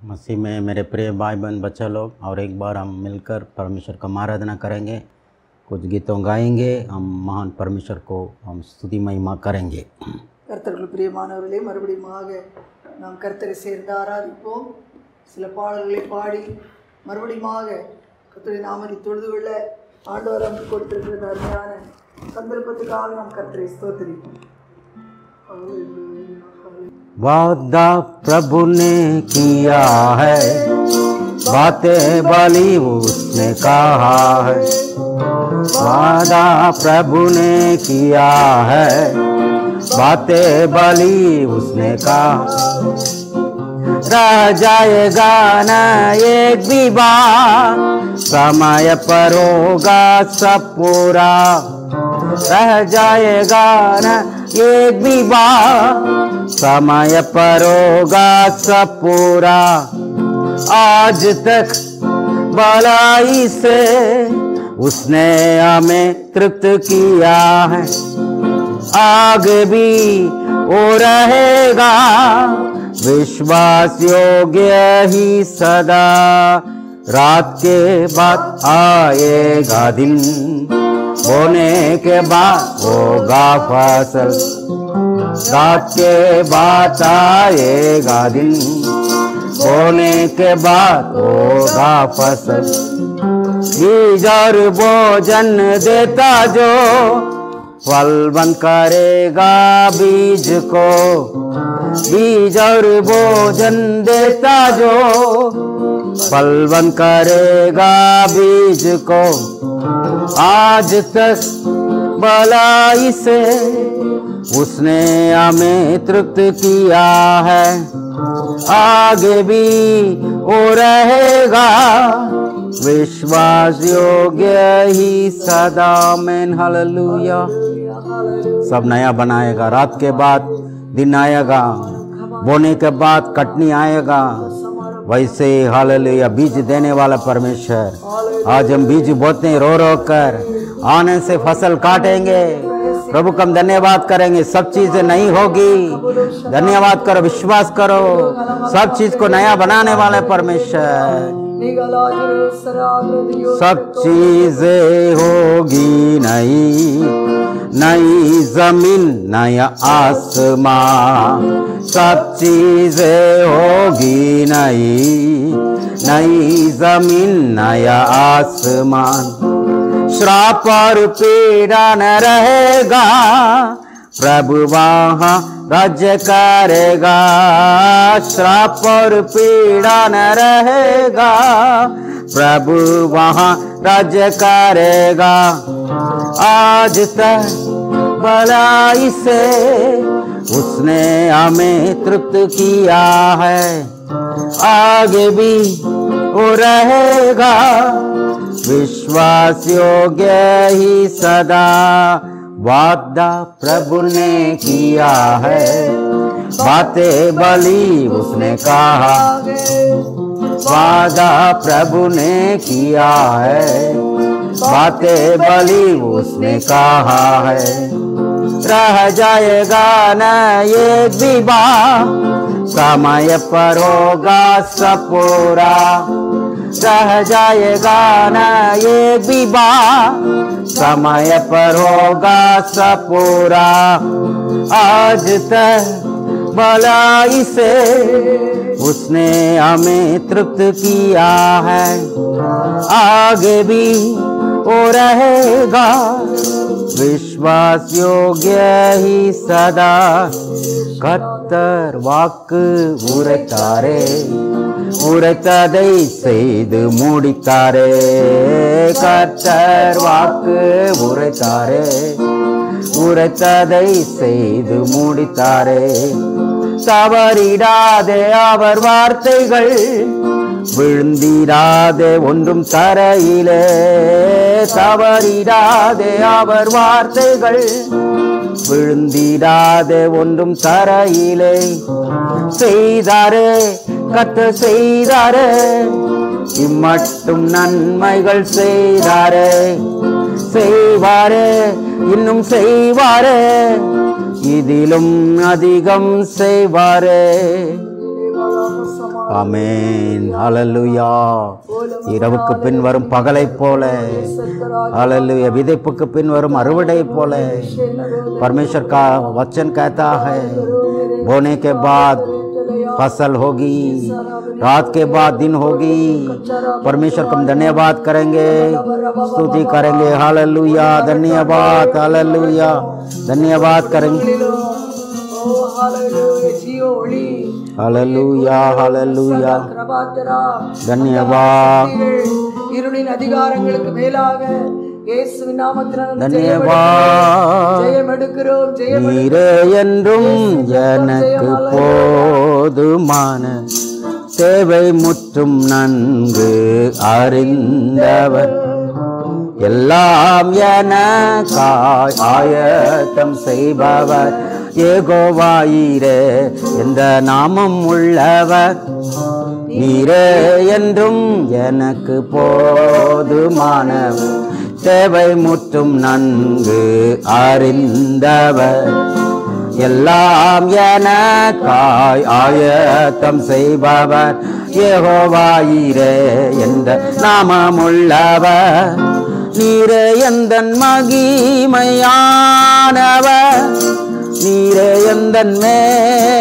मसीह में मेरे प्रिय भाई बहन बच्चे लोग और एक बार हम मिलकर परमेश्वर का आराधना करेंगे कुछ गीतों गाएंगे हम महान परमेश्वर को हम स्तुति महिमा करेंगे கர்த்தர்கள் பிரியமானவர்களே மறுபடியுமாக நாம் கர்த்தரை சேர்ந்து ஆராதிப்போம் சில பாடல்களை பாடி மறுபடியுமாக கர்த்தரை நாமத்தை தொழுது கொள்ள ஆண்டவர் நமக்கு கொடுத்திருக்கிற அருமையான சந்தர்ப்பத்துக்காக நாம் கர்த்தரை ஸ்தோத்திரிப்போம் वादा प्रभु ने किया है। बातें बली उसने कहा है। वादा प्रभु ने किया है। बातें बली उसने कहा। रह जाएगा न एक भी समय पर होगा सब पूरा। रह जाएगा न एक भी समय पर होगा सब पूरा। आज तक भलाई से उसने हमें तृप्त किया है। आगे भी वो रहेगा। विश्वास योग्य ही सदा। रात के बाद आएगा दिन। होने के बाद होगा फ़सल। रात के बाद आएगा दिन होने के बाद होगा फ़सल। बीज और भोजन देता जो फल बन करेगा बीज को। बीज और भोजन देता जो फल बन करेगा बीज को। आज तक भलाई से उसने हमें तृप्त किया है। आगे भी वो रहेगा। विश्वास योग्य ही सदा में हालेलुया सब नया बनाएगा। रात के बाद दिन आएगा। बोने के बाद कटनी आएगा। वैसे हालेलुया बीज देने वाला परमेश्वर। आज हम बीज बोते रो रो कर। आने से फ़सल काटेंगे। प्रभु कम धन्यवाद करेंगे। सब चीज़ें नहीं होगी। धन्यवाद करो, विश्वास करो। सब चीज़ को नया बनाने वाले परमेश्वर। सब चीज़ें होगी नई। नई ज़मीन, नया आसमां सब चीज़ें होगी नई। नई ज़मीन, नया आसमान। श्राप और पीड़ा न रहेगा। प्रभु वहाँ राज्य करेगा। श्राप और पीड़ा न रहेगा। प्रभु वहाँ राज्य करेगा। आज तक भलाई से उसने हमें तृप्त किया है। आगे भी वो रहेगा। विश्वास योग्य ही सदा वादा प्रभु ने किया है। बातें बली उसने कहा। वादा प्रभु ने किया है। बातें बली उसने कहा है। रह जाएगा न ये बात समय पर होगा सब रह जाएगा न ये विवाह। समय पर होगा सपूरा। पूरा आज तक भलाई से उसने हमें तृप्त किया है। आगे भी वो रहेगा विश्वास योग्य ही सदा கத்தர் வாக்கு உரைத்தாரே உரைத்ததை செய்து முடித்தாரே கத்தர் வாக்கு உரைத்தாரே உரைத்ததை செய்து முடித்தாரே தவறிடாதே அவர் வார்த்தைகள் விழுந்திராதே ஒன்றும் தரையிலே தவறிடாதே அவர் வார்த்தைகள். விழுந்திடாதே ஒன்றும் தரையிலே செய்தாரே கத்த செய்தாரே இம்மட்டும் நன்மைகள் செய்தாரே செய்வாரே இன்னும் செய்வாரே இதிலும் அதிகம் செய்வாரே. ஆமென் ஹalleluya இரவுக்கு பின் வரும் பகலைப் போல ஹalleluya விதைப்புக்கு பின் வரும் अरुवड़े போல परमेश्वर का वचन कहता है बोने के बाद फसल होगी रात के बाद दिन होगी परमेश्वर को हम धन्यवाद करेंगे स्तुति करेंगे हालेलुया धन्यवाद हालेलुया धन्यवाद करेंगे ஹலலூயா ஹலலூயா தன்யவா. இருளின் அதிகாரங்களுக்கு மேலாக என்றும் எனக்கு போதுமான தேவை முற்றும் நன்கு அறிந்தவர். எல்லாம் எனக்காய் ஆயத்தம் செய்பவர். ஏகோவாயிரே எந்த நாமம் உள்ளவர்? நீரே என்றும் எனக்கு போதுமானவர். தேவை முற்றும் நன்கு அறிந்தவர். எல்லாம் என காய் ஆயத்தம் செய்பவர். ஏகோவாயிரே எந்த நாமமுள்ளவர் நீரே எந்த மகிமையானவர்? நீரே எந்தன் மேன்மையானவர்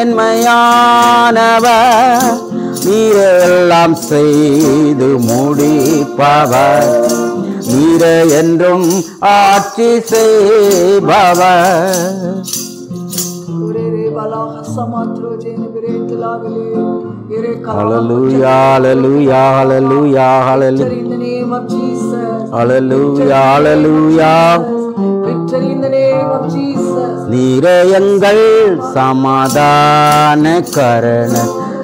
நீரே எல்லாம் செய்து முடிப்பவர் நீரே என்றும் ஆட்சி செய்பவர் Hallelujah, hallelujah, hallelujah, hallelujah. Hallelujah, hallelujah. நிரயங்கள் சமாதான கரண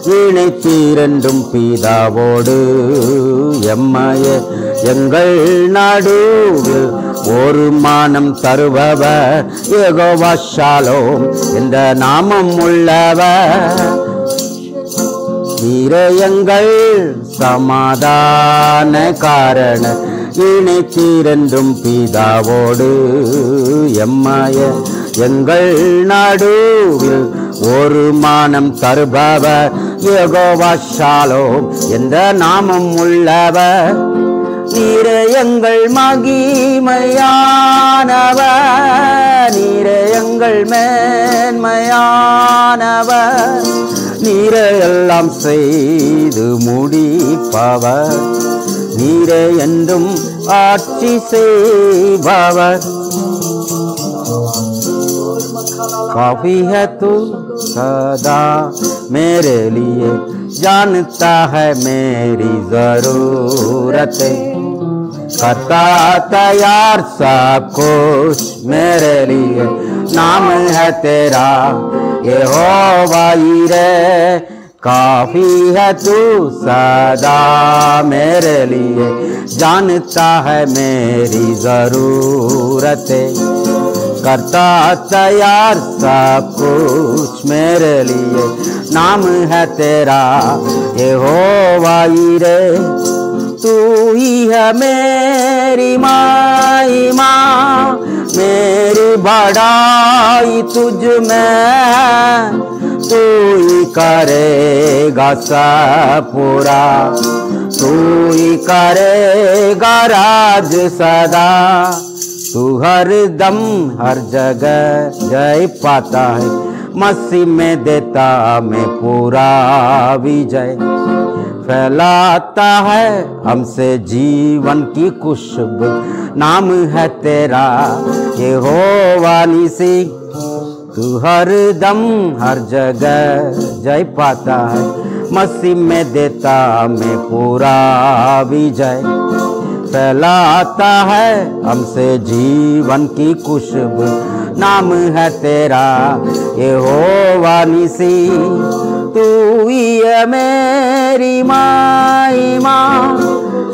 வினை தீரண்டும் பீதாவோடு எம்மைய. எங்கள் நடுவு ஒரு மானம் தருபவர். ஏகோவாஷாலோ எந்த நாமம் உள்ளவர். நிரயங்கள் சமாதான காரண இணைத்தீரென்றும் பீதாவோடு எம்மாய எங்கள் நடுவில் ஒரு மானம் தருபவர். யோகோவாஷாலோம் என்ற நாமம் உள்ளவர். நீர எங்கள் மகிமையானவர். நீர எங்கள் மேன்மையானவர். நீர எல்லாம் செய்து முடிப்பவர். நீரே என்றும் ஆட்சி செய்பவர் काफी है तू सदा मेरे लिए जानता है मेरी जरूरतें करता तैयार सब कुछ मेरे लिए नाम है तेरा ये हो रे काफ़ी है तू सदा मेरे लिए। जानता है मेरी जरूरतें। करता तैयार सब कुछ मेरे लिए। नाम है तेरा ये हो वाई रे तू ही है मेरी माई माँ मेरी बड़ाई तुझ में। तू करेगा सब तू ही करेगा राज सदा। तू हर दम हर जगह जय पाता है। मसीह में देता मैं पूरा विजय। फैलाता है हमसे जीवन की खुशबू। नाम है तेरा, ये हो वाली सी। तू हर दम, हर जगह जय पाता है। मसीह में देता मैं पूरा विजय। फैलाता है हमसे जीवन की खुशबू। नाम है तेरा ये हो वानी सी तू ही है मेरी माई माँ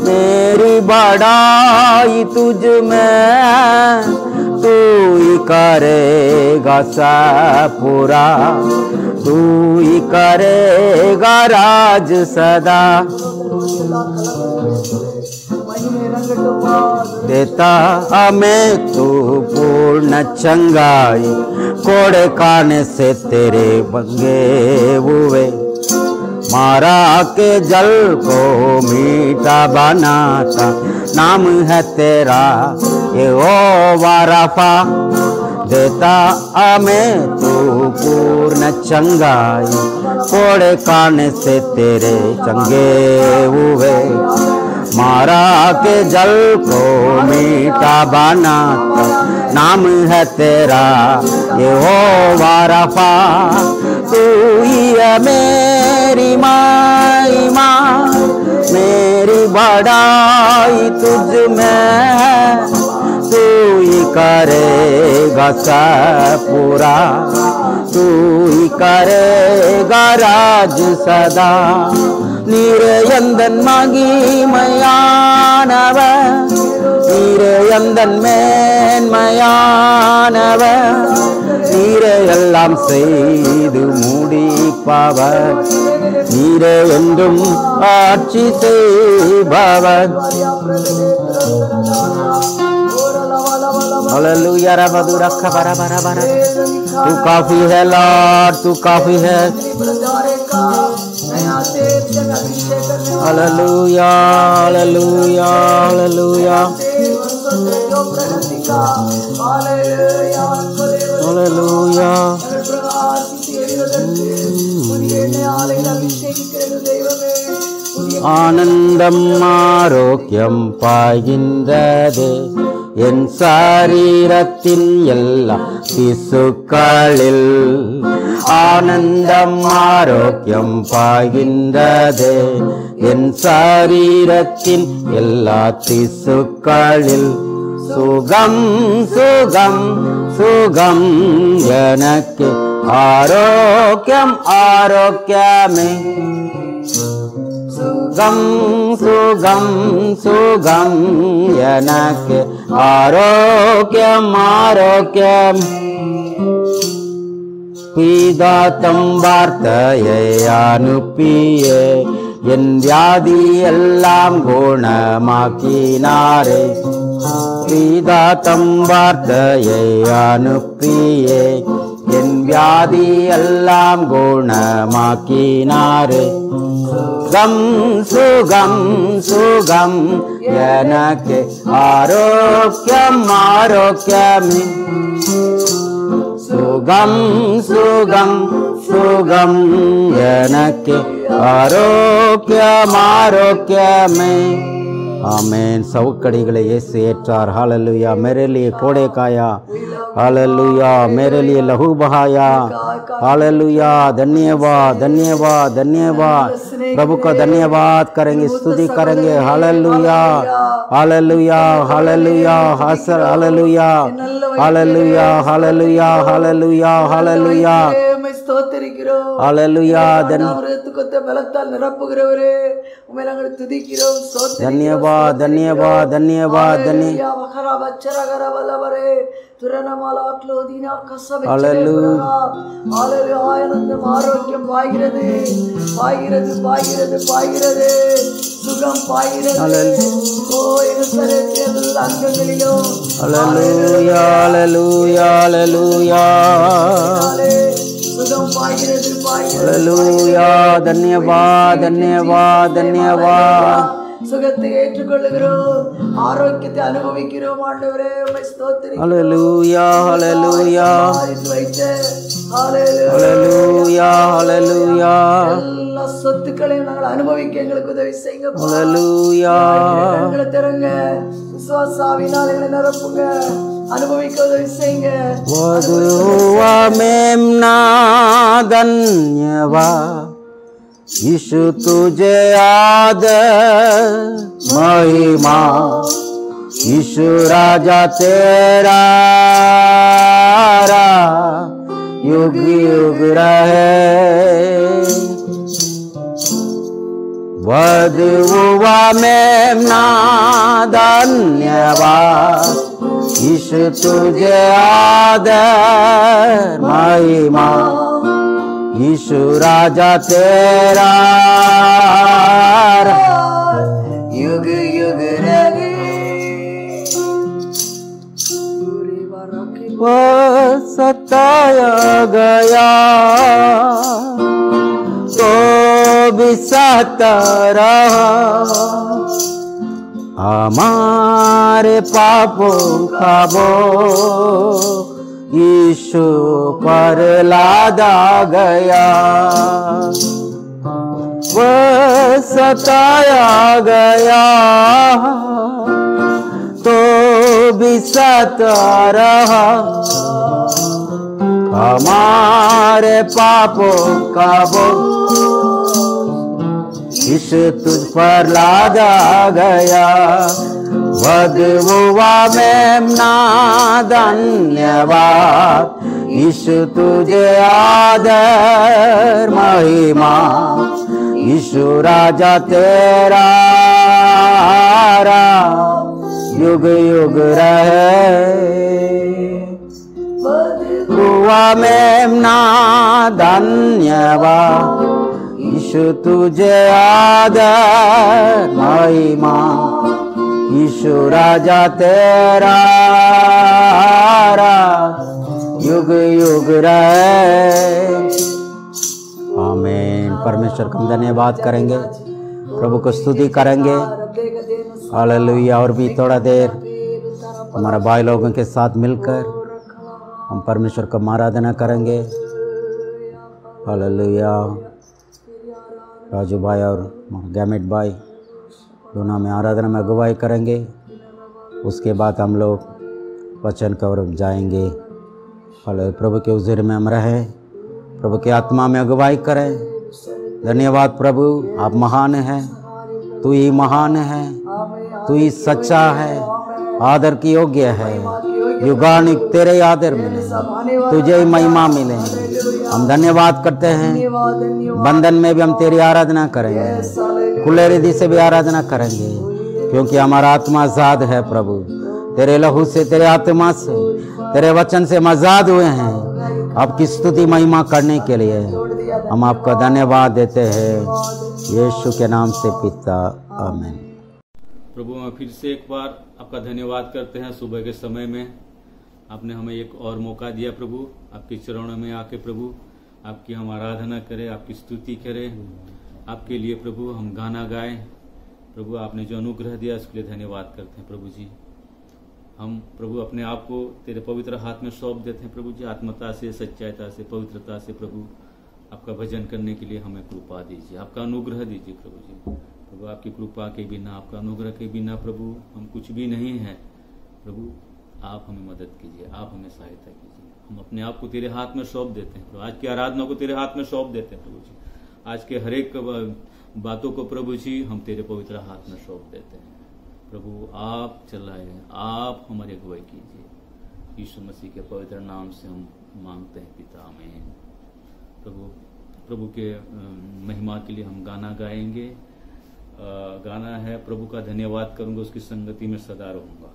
मेरी बड़ाई तुझ में तू करेगा सब पूरा तू करेगा राज सदा। देता हमें तू पूर्ण चंगाई, कोड़े कान से तेरे बंगे हुए। मारा के जल को मीठा बनाता। नाम है तेरा, ये ओ वाराफा। देता हमें तू पूर्ण चंगाई। कोड़े कान से तेरे चंगे हुए। मारा के जल को मीठा बनाता। नाम है तेरा, ये हो वाराफा। तू है मेरी माई माँ, मेरी बड़ाई तुझ में तू ही करेगा सब पूरा तू ही करेगा राज सदा। நீரையந்தன் மகிமையானவர் நீரையந்தன் மேன்மையானவர் நீரையெல்லாம் செய்து முடிப்பவர் நீரை என்றும் ஆட்சி செய்பவர் Hallelujah, Rabadura Kabara Barabara. Tu coffee, Lord, tu coffee. அலலூயா அலலூயா அலலூயா அலலூயா ஆனந்தம் ஆரோக்கியம் பாய்கின்றது. என் சாரீரத்தின் எல்லா திசுக்களில் ஆனந்தம் ஆரோக்கியம் பாய்கின்றது. என் சரீரத்தின் எல்லா திசுக்களில் சுகம் சுகம் சுகம் எனக்கு. ஆரோக்கியம் ஆரோக்கியமே. சுகம் சுகம் சுகம் எனக்கு. ஆரோக்கியம் ஆரோக்கியம். பிதாத்தம் வார்த்தையை அனுப்பியே என் வியாதி எல்லாம் குணமாக்கினாரே. பிதாத்தம் வார்த்தையை அனுப்பியே என் வியாதி எல்லாம் குணமாக்கினாரே. சுகம் சுகம் சுகம் எனக்கு ஆரோக்கியம் ஆரோக்கியமே. சுகம் சுகம் சுகம் எனக்கு ஆரோக்கியம் ஆரோக்கியமே ஆமென் சவுக்கடிகளை இயேசு ஏற்றார் हालेलुया मेरे लिए कोड़े काया हालेलुया मेरे लिए लहू बहाया हालेलुया धन्यवाद धन्यवाद धन्यवाद प्रभु का धन्यवाद करेंगे स्तुति करेंगे हालेलुया हालेलुया हालेलुया हासर hallelujah hallelujah hallelujah hallelujah hallelujah உண்மை ஸ்தோத்தரிக்கிறோம். அலலுயா தன்யத்துக்கொத்த பலத்தால் நிரப்புகிறவரே. உண்மை நாங்கள் துதிக்கிறோம் தன்யவா தன்யவா தன்யவா தன்யா வகரா வச்சரகர வல்லவரே. துரணமாலாக்லோதினா கசப அலலு அலலு ஆனந்தம் ஆரோக்கியம் பாய்கிறது. பாய்கிறது பாய்கிறது பாய்கிறது. சுகம் பாய்கிறது. ஓ எங்கள் அங்கங்களிலும் அலலு யாலலு யாலலு யா அற்புதம் பாய்கிறது பாய்கிறதுயா தன்யவா தன்யவா தன்யவா சுகத்தை ஏற்றுக்கொள்கிறோம் ஆரோக்கியத்தை அனுபவிக்கிறோம் ஆண்டவரே உம்மை ஸ்தோத்திரம் ஹalleluya ஹalleluya. ஹalleluya. ஹalleluya हालेलुया हालेलुया எல்லா சொத்துக்களையும் நாங்கள் அனுபவிக்க எங்களுக்கு உதவி செய்யுங்க हालेलुया எங்களை தருங்க விசுவாசாவினால் எங்களை நிரப்புங்க அனுபவிக்க உதவி செய்யுங்க वधुवा मेमना धन्यवाद यीशु तुझे आदर महिमा यीशु राजा तेरा युग युग रहे वधुवा मेमना धन्यवाद ईश तुझे आदर महिमा। यीशु राजा तेरा युग युग वो सताया गया। तो रहा। हमारे पापों का बो यीशु पर लादा गया। वह सताया गया। तो भी सता रहा। हमारे पापों का बो इस तुझ पर लादा गया। वधुआ में ना धन्यवाद ईश तुझे आदर महिमा। ईशु राजा तेरा युग युग रहे। हुआ में ना धन्यवाद ईशु तुझे आदर महिमा ईशु राजा तेरा युग युग रहे। आमीन। परमेश्वर का हम धन्यवाद करेंगे। प्रभु को स्तुति करेंगे। हालेलुया। और भी थोड़ा देर हमारे भाई लोगों के साथ मिलकर हम परमेश्वर का आराधना करेंगे। हालेलुया। राजू भाई और गैमिट भाई, दोनों में आराधना में अगुवाई करेंगे। उसके बाद हम लोग वचन कवर जाएँगे। हाले प्रभु के उजर में हम रहें, प्रभु की आत्मा में अगुवाई करें। धन्यवाद प्रभु, आप महान हैं। तू ही महान है, तू ही सच्चा है, आदर की योग्य है। युगानिक तेरे आदर मिले, तुझे ही महिमा मिले। हम धन्यवाद करते हैं। बंधन में भी हम तेरी आराधना करेंगे। खुले हृदय से भी आराधना करेंगे। क्योंकि हमारा आत्मा आज़ाद है प्रभु। तेरे लहू से, तेरे आत्मा से, तेरे वचन से हम आज़ाद हुए हैं। आपकी स्तुति महिमा करने के लिए हम आपका धन्यवाद देते हैं। यीशु के नाम से पिता, आमीन। प्रभु, हम फिर से एक बार आपका धन्यवाद करते हैं। सुबह के समय में आपने हमें एक और मौका दिया प्रभु। आपके चरणों में आके प्रभु, आपकी हम आराधना करें, आपकी स्तुति करें। आपके लिए प्रभु, हम गाना गाएँ। प्रभु, आपने जो अनुग्रह दिया, उसके लिए धन्यवाद करते हैं प्रभु जी। हम प्रभु अपने आप को तेरे पवित्र हाथ में सौंप देते हैं प्रभु जी। आत्मता से सच्चाईता से, पवित्रता से प्रभु, आपका भजन करने के लिए हमें कृपा दीजिए। आपका अनुग्रह दीजिए प्रभु जी। प्रभु, आपकी कृपा के बिना, आपका अनुग्रह के बिना प्रभु, हम कुछ भी नहीं है। प्रभु, आप हमें मदद कीजिए, आप हमें सहायता कीजिए। हम अपने आप को तेरे हाथ में सौंप देते हैं। आज की आराधना को तेरे हाथ में सौंप देते हैं प्रभु जी। आज के हरेक बातों को प्रभु जी हम तेरे पवित्र हाथ में सौंप देते हैं। प्रभु, आप चलाए, आप हमारी अगुवाई कीजिए। यीशु मसीह के पवित्र नाम से हम मांगते हैं पिता में प्रभु प्रभु के महिमा के लिए हम गाना गाएँगे। गाना है, प्रभु का धन्यवाद करूँगा, उसकी संगति में सदा रहूँगा।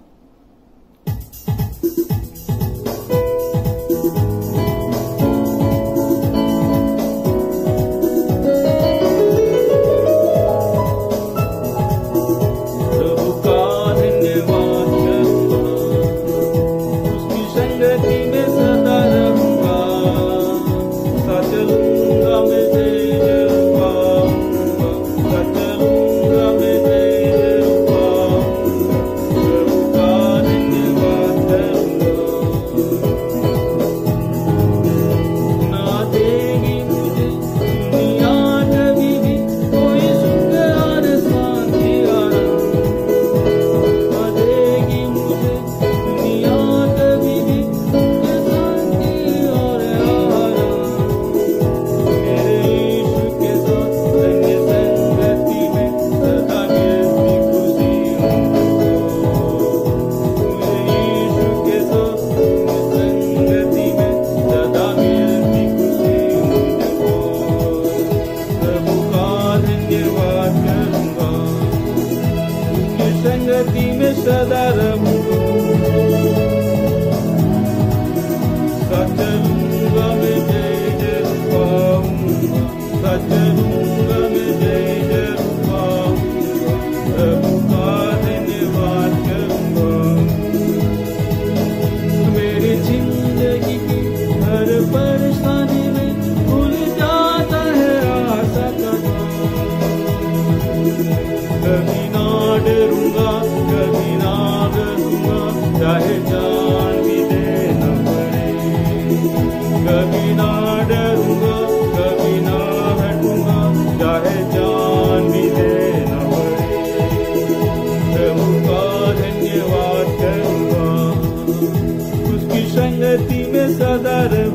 Küsküşen etime sadarım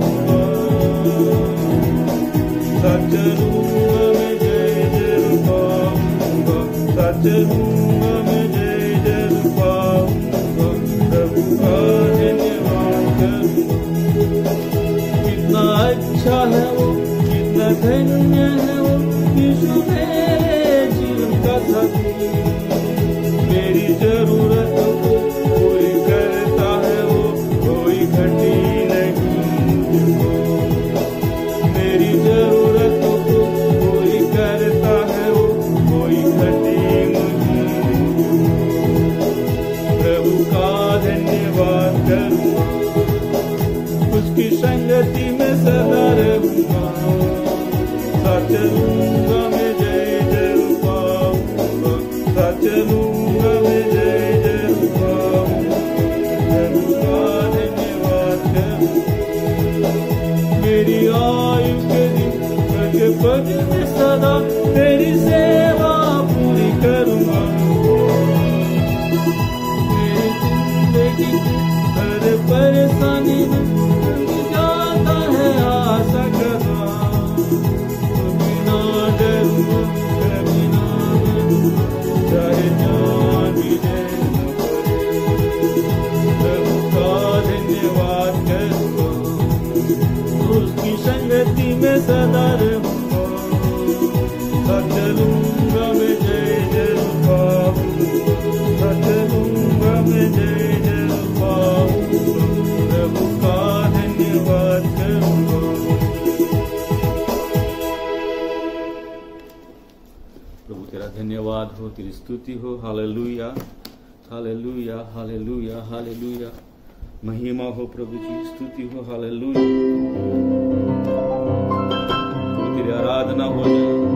Saçlarımla meceydir bağımda Saçlarımla meceydir bağımda Revkâdeni vardır Kitna açahevu, kitna tenyehevu Yüzüme çirkasati Meri ceruret की संगति में सदा रहूँगा चलूँगा मैं जय जय सच चलूँगा मैं जय जय रूपा धन्यवाद मेरी आयु के दिन पग पग सदा तेरी सेवा पूरी करूँगा। मेरी हर परेशानी में धन्यवाद हो तेरी स्तुति हो हालेलुया हालेलुया हालेलुया हालेलुया महिमा हो प्रभु जी स्तुति हो हालेलुया तेरी आराधना हो जाए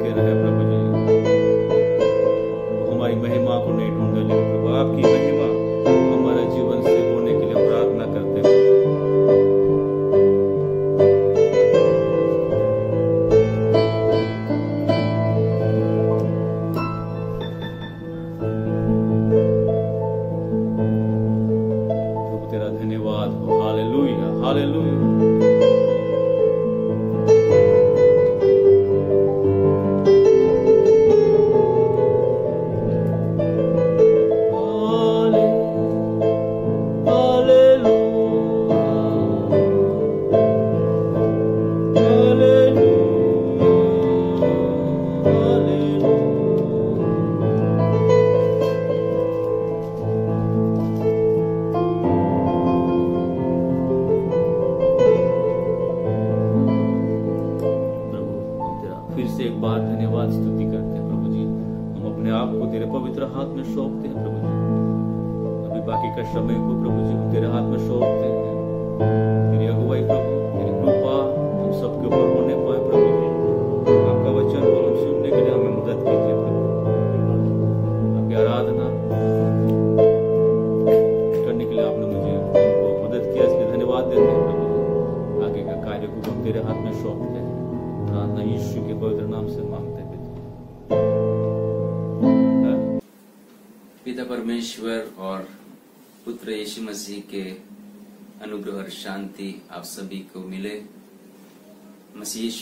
good. I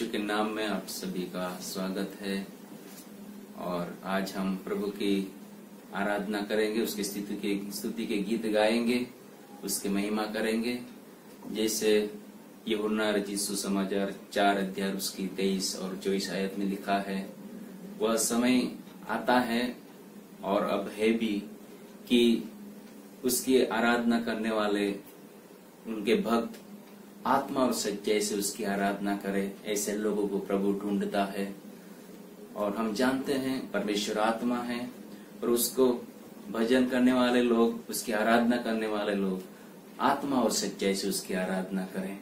यीशु के नाम में आप सभी का स्वागत है। और आज हम प्रभु की आराधना करेंगे, उसकी स्तुति के स्तुति के गीत गाएँगे, उसकी महिमा करेंगे। जैसे यहुना रचित सुसमाचार चार अध्याय उसकी तेईस और चौबीस आयत में लिखा है, वह समय आता है और अब है भी कि उसकी आराधना करने वाले उनके भक्त आत्मा और सच्चाई से उसकी आराधना करे, ऐसे लोगों को प्रभु ढूंढता है। और हम जानते हैं, परमेश्वर आत्मा है, और उसको भजन करने वाले लोग, उसकी आराधना करने वाले लोग, आत्मा और सच्चाई से उसकी आराधना करें।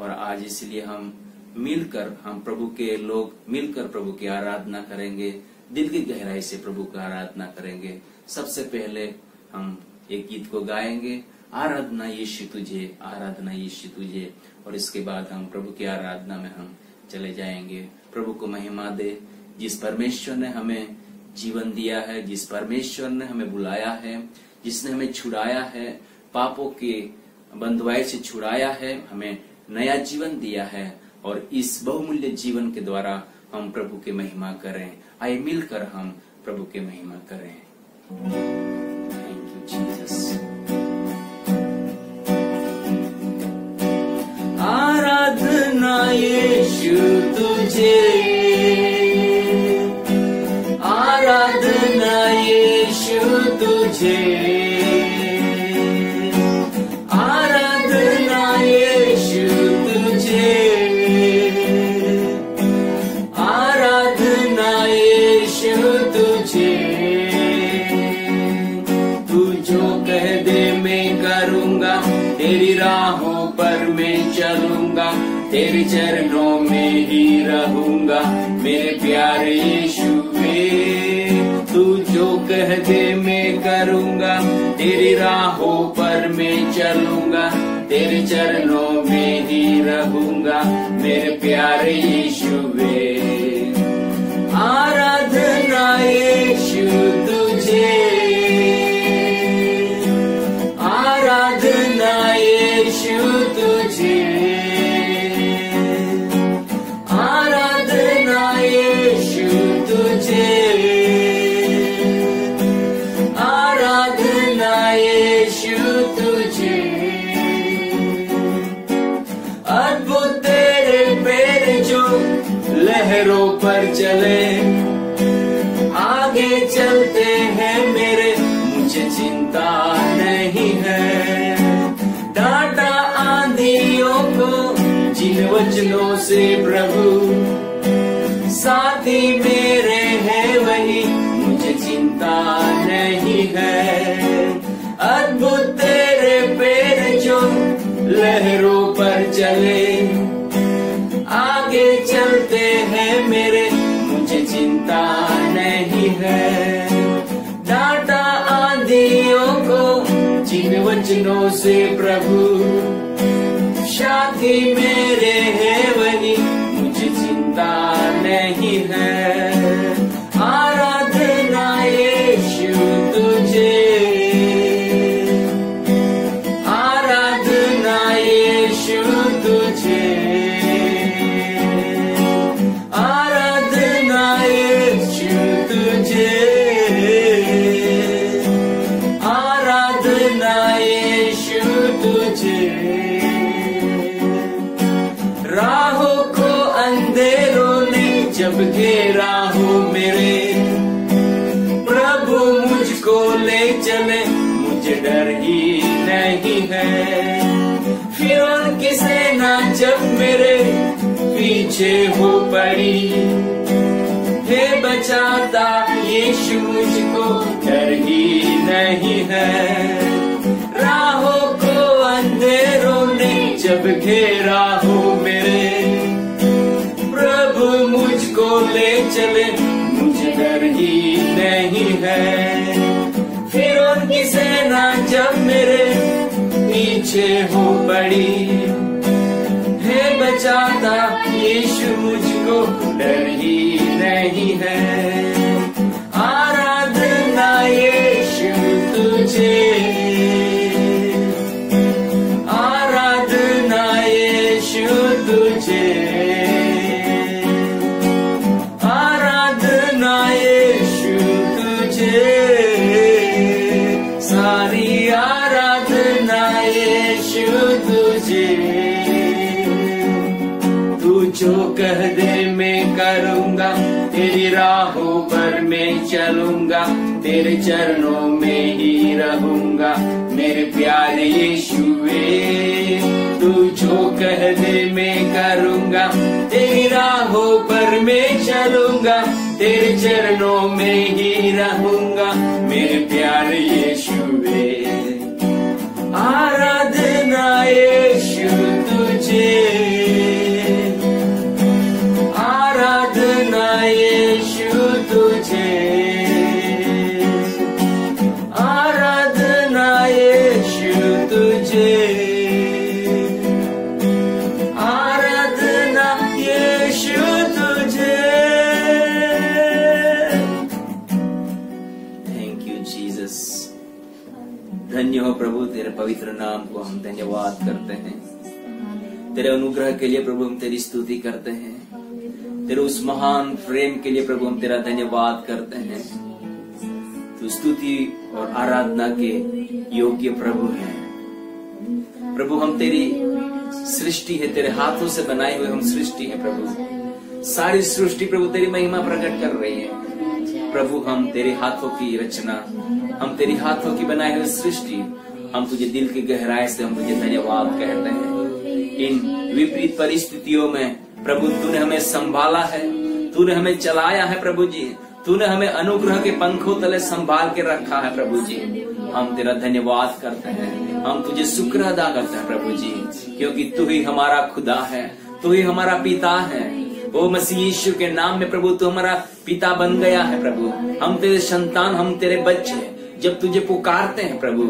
और आज इसलिए हम मिलकर, हम प्रभु के लोग मिलकर प्रभु की आराधना करेंगे, दिल की गहराई से प्रभु का आराधना करेंगे। सबसे पहले हम एक गीत को गाएँगे आराधना यीशु तुझे, आराधना यीशु तुझे, और इसके बाद हम प्रभु की आराधना में हम चले जाएँगे। प्रभु को महिमा दे, जिस परमेश्वर ने हमें जीवन दिया है, जिस परमेश्वर ने हमें बुलाया है, जिसने हमें छुड़ाया है, पापों के बंधुआई से छुड़ाया है, हमें नया जीवन दिया है, और इस बहुमूल्य जीवन के द्वारा हम प्रभु की महिमा करें। आइए मिलकर हम प्रभु की महिमा करें। tu chi तेरे चरणों में ही रहूँगा, मेरे प्यारे यीशुवे। तू जो कह दे मैं करूँगा, तेरी राहों पर मैं चलूँगा, तेरे चरणों में ही रहूँगा, मेरे प्यारे यीशुवे। आराधना यीशु चले। आगे चलते हैं मेरे, मुझे चिंता नहीं है। डांटा आंधियों को, जिन वचनों से प्रभु, साथी मेरे हैं वही, मुझे चिंता नहीं है। अद्भुत तेरे पैर जो लहरों पर चले से प्रभु शादी मेरे हैं। मुझको ले चले मुझे डर ही नहीं है। फिर उनकी सेना जब मेरे पीछे हो पड़ी। हे बचाता यीशु मुझको डर ही नहीं है। राहों को अंधेरों ने जब घेरा हो मेरे, प्रभु मुझको ले चले, मुझे डर ही नहीं है। उनकी सेना जब मेरे पीछे हो पड़ी। है बचाता यीशु मुझको, डर ही नहीं है। आराधना यीशु तुझे राहों पर मैं चलूँगा, तेरे चरणों में ही रहूँगा। मेरे प्यारे यीशुए, तू जो कह दे मैं करूँगा, तेरी राहों पर मैं चलूँगा, तेरे चरणों में ही रहूँगा। मेरे प्यारे यीशुए, आराधना यीशु तुझे। तेरे अनुग्रह के लिए प्रभु हम तेरी स्तुति करते हैं। तेरे उस महान प्रेम के लिए प्रभु हम तेरा धन्यवाद करते हैं। तू स्तुति और आराधना के योग्य प्रभु है। प्रभु, हम तेरी सृष्टि है, तेरे हाथों से बनाए हुए हम सृष्टि है, प्रभु। सारी सृष्टि प्रभु तेरी महिमा प्रकट कर रही है। प्रभु, हम तेरे हाथों की रचना, हम तेरी हाथों की बनाई हुई सृष्टि, हम तुझे दिल की गहराई से हम तुझे धन्यवाद कहते हैं। इन विपरीत परिस्थितियों में प्रभु, तूने हमें संभाला है, तूने हमें चलाया है प्रभु जी, तूने हमें अनुग्रह के पंखों तले संभाल के रखा है प्रभु जी। हम तेरा धन्यवाद करते हैं, हम तुझे शुक्र अदा करते हैं प्रभु जी, क्योंकि तू ही हमारा खुदा है, तू ही हमारा पिता है। ओ मसीह यीशु के नाम में प्रभु, तू हमारा पिता बन गया है प्रभु। हम तेरे संतान, हम तेरे बच्चे, जब तुझे पुकारते हैं प्रभु,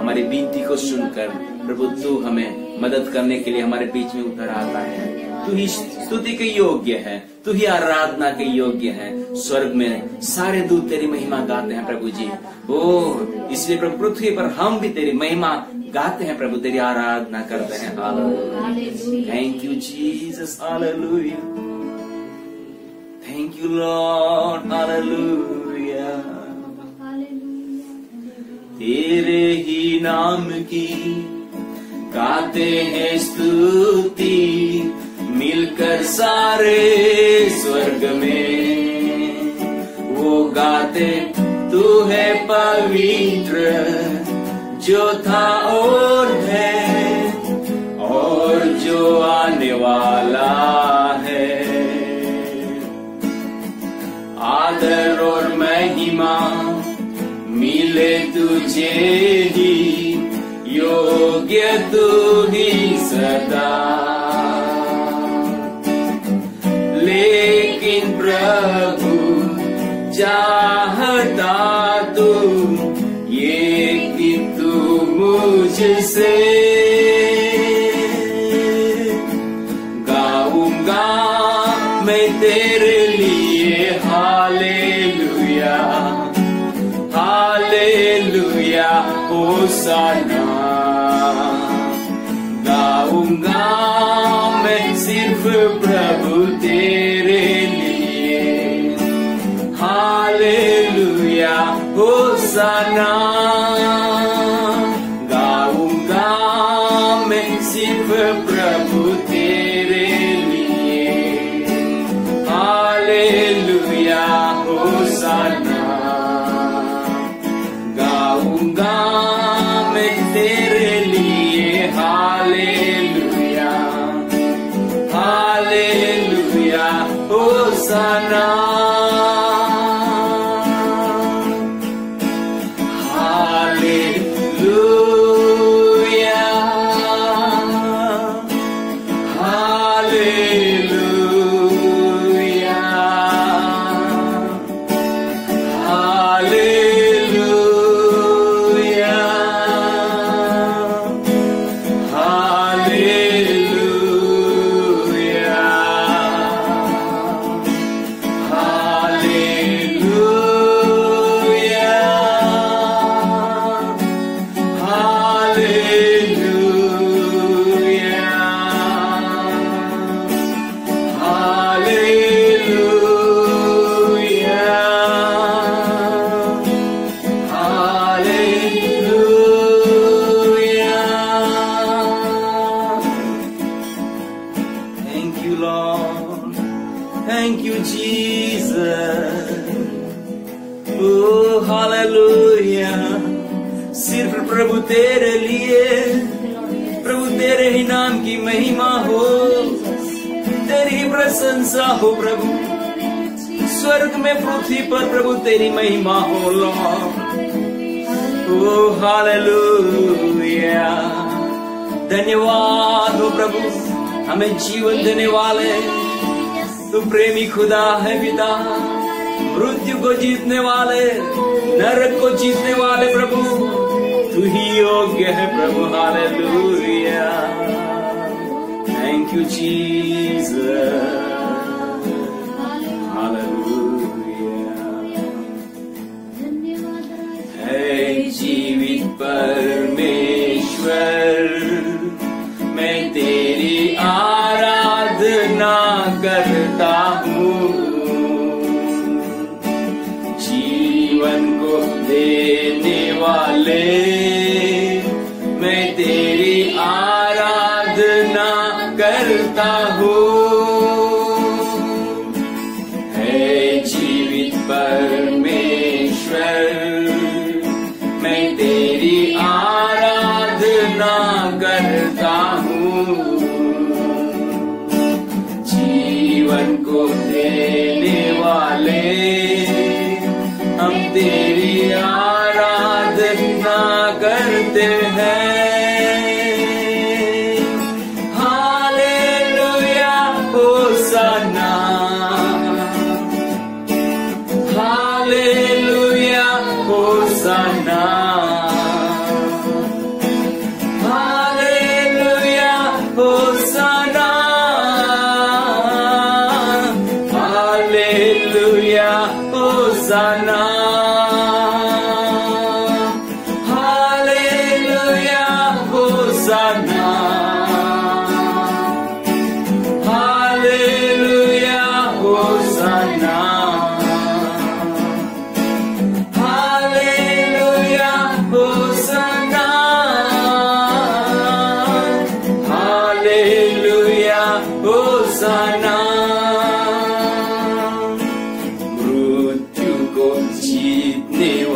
हमारी विनती को सुनकर प्रभु तू हमें मदद करने के लिए हमारे बीच में उतर आता है। तू ही स्तुति के योग्य है तू ही आराधना के योग्य है। स्वर्ग में सारे दूत तेरी महिमा गाते हैं प्रभु जी। ओ इसलिए प्रभु पृथ्वी पर हम भी तेरी महिमा गाते हैं प्रभु तेरी आराधना करते हैं। थैंक यू जीसस हालेलुया थैंक यू लॉर्ड हालेलुया तेरे ही नाम की गाते हैं स्तुति मिलकर सारे स्वर्ग में। वो गाते, तू है पवित्र, जो था और है, और जो आने वाला है। आदर और महिमा मिले तुझे ही योग्य तू सदा लेकिन प्रभु, चाहता तू ये कि तू मुझसे गाऊँगा मैं तेरे लिए। हालेलुया हालेलुया होसाना गाऊंगा मैं सिर्फ प्रभु तेरे लिए हालेलुया होसाना गाऊंगा मैं सिर्फ खुदा है पिता मृत्यु को जीतने वाले, नरक को जीतने वाले प्रभु। तू ही योग्य है प्रभु, हालेलुया। थैंक यू जीसस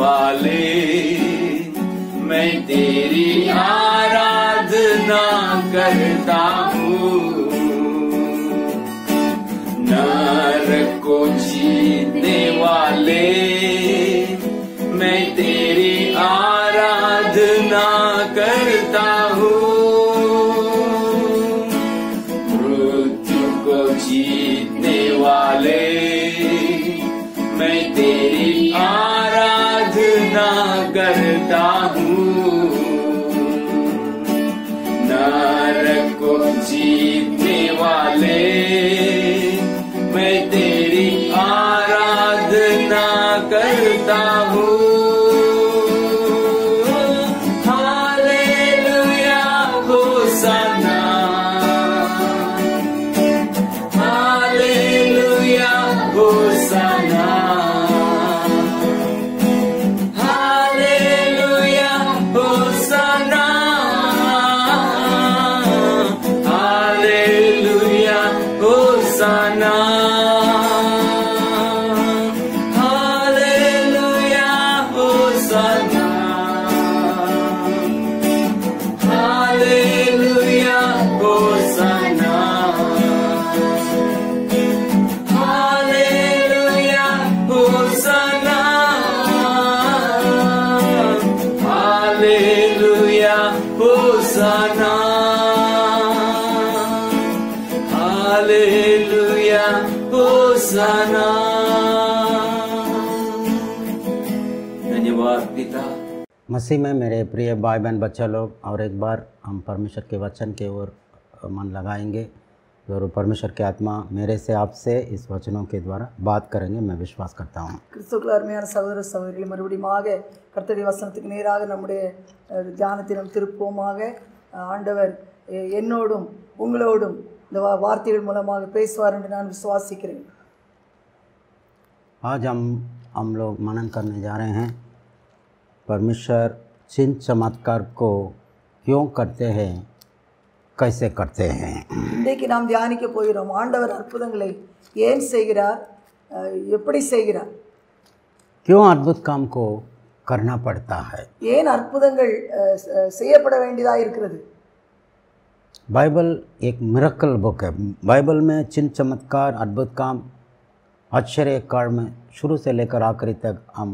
वाले मैं तेरी आराधना करता हूँ। नरक को जीतने वाले मैं तेरी आराधना Bravo. मसीह में मेरे प्रिय भाई बहन बच्चा लोग और एक बार हम परमेश्वर के वचन के ओर मन लगाएंगे और परमेश्वर की आत्मा मेरे से आपसे इस वचनों के द्वारा बात करेंगे मैं विश्वास करता हूँ கிறிஸ்துக்கள் அருமையான சகோதர சகோதரிகளை மறுபடியுமாக கர்த்தருடைய வசனத்துக்கு நேராக நம்முடைய அஹ், தியானத்தை நாம் திருப்போமாக அஹ், ஆண்டவர் எ- என்னோடும் உங்களோடும் இந்த வா- வார்த்தைகள் மூலமாக பேசுவார் என்று நான் விசுவாசிக்கிறேன் आज हम हम लोग मनन करने जा रहे हैं परमेश्वर चिन्ह चमत्कार को क्यों करते हैं कैसे करते हैं இன்றைக்கு நாம் தியானிக்க போகிறோம் ஆண்டவர் அற்புதங்களை ஏன் செய்கிறார் அஹ், எப்படி செய்கிறார் क्यों अद्भुत काम को करना पड़ता है ஏன் அற்புதங்கள் அஹ், ச- செய்யப்பட வேண்டியதாக இருக்கிறது बाइबल एक मिरकल बुक है बाइबल में चिन्ह चमत्कार अद्भुत काम आश्चर्य कार्य में शुरू से लेकर आखिरी तक हम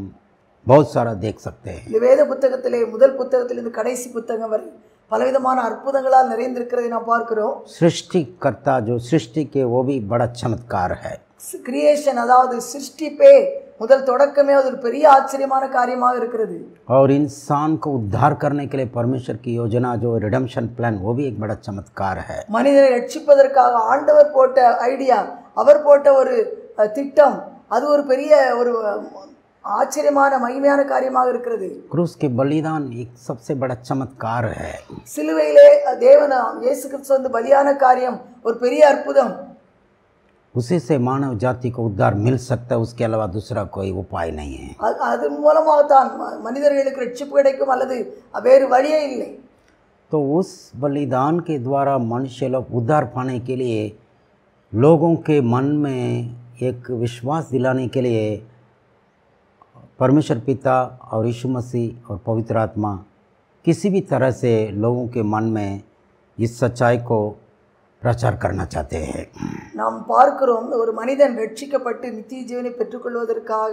बहुत सारा देख सकते हैं இந்த வேத புத்தகத்திலே முதல் புத்தகத்திலிருந்து கடைசி புத்தகம் வரை பலவிதமான அற்புதங்களால் நிறைந்திருக்கிறதை நாம் பார்க்கிறோம் सृष्टिकर्ता जो सृष्टि के वो भी बड़ा चमत्कार है கிரியேஷன் அதாவது சிருஷ்டிப்பே முதல் தொடக்கமே அது ஒரு பெரிய ஆச்சரியமான காரியமாக இருக்கிறது और इंसान को उद्धार करने के लिए परमेश्वर की योजना जो रिडम्शन प्लान वो भी एक बड़ा चमत्कार है மனிதனை ரட்சிப்பதற்காக ஆண்டவர் போட்ட ஐடியா அவர் போட்ட ஒரு அஹ், திட்டம் அது ஒரு பெரிய ஒரு அஹ், ஆச்சரியமான மகிமையான காரியமாக இருக்கிறது क्रूस के बलिदान एक सबसे बड़ा चमत्कार है சிலுவையிலே அஹ், தேவன் இயேசு கிறிஸ்து வந்து பலியான காரியம் ஒரு பெரிய அற்புதம் उसी से मानव जाति को उद्धार मिल सकता है उसके अलावा दूसरा कोई उपाय नहीं है அது அதன் மூலமாகத்தான் ம- மனிதர்களுக்கு ரட்சிப்பு கிடைக்கும் அல்லது வேறு வழியே இல்லை तो उस बलिदान के द्वारा मनुष्य लोग उद्धार पाने के लिए लोगों के मन में एक विश्वास दिलाने के लिए परमेश्वर पिता और यीशु मसीह और पवित्र आत्मा किसी भी तरह से लोगों के मन में इस सच्चाई को प्रचार करना चाहते हैं நாம் பார்க்கிறோம் ஒரு மனிதன் ரட்சிக்கப்பட்டு நித்திய ஜீவனை பெற்றுக்கொள்வதற்காக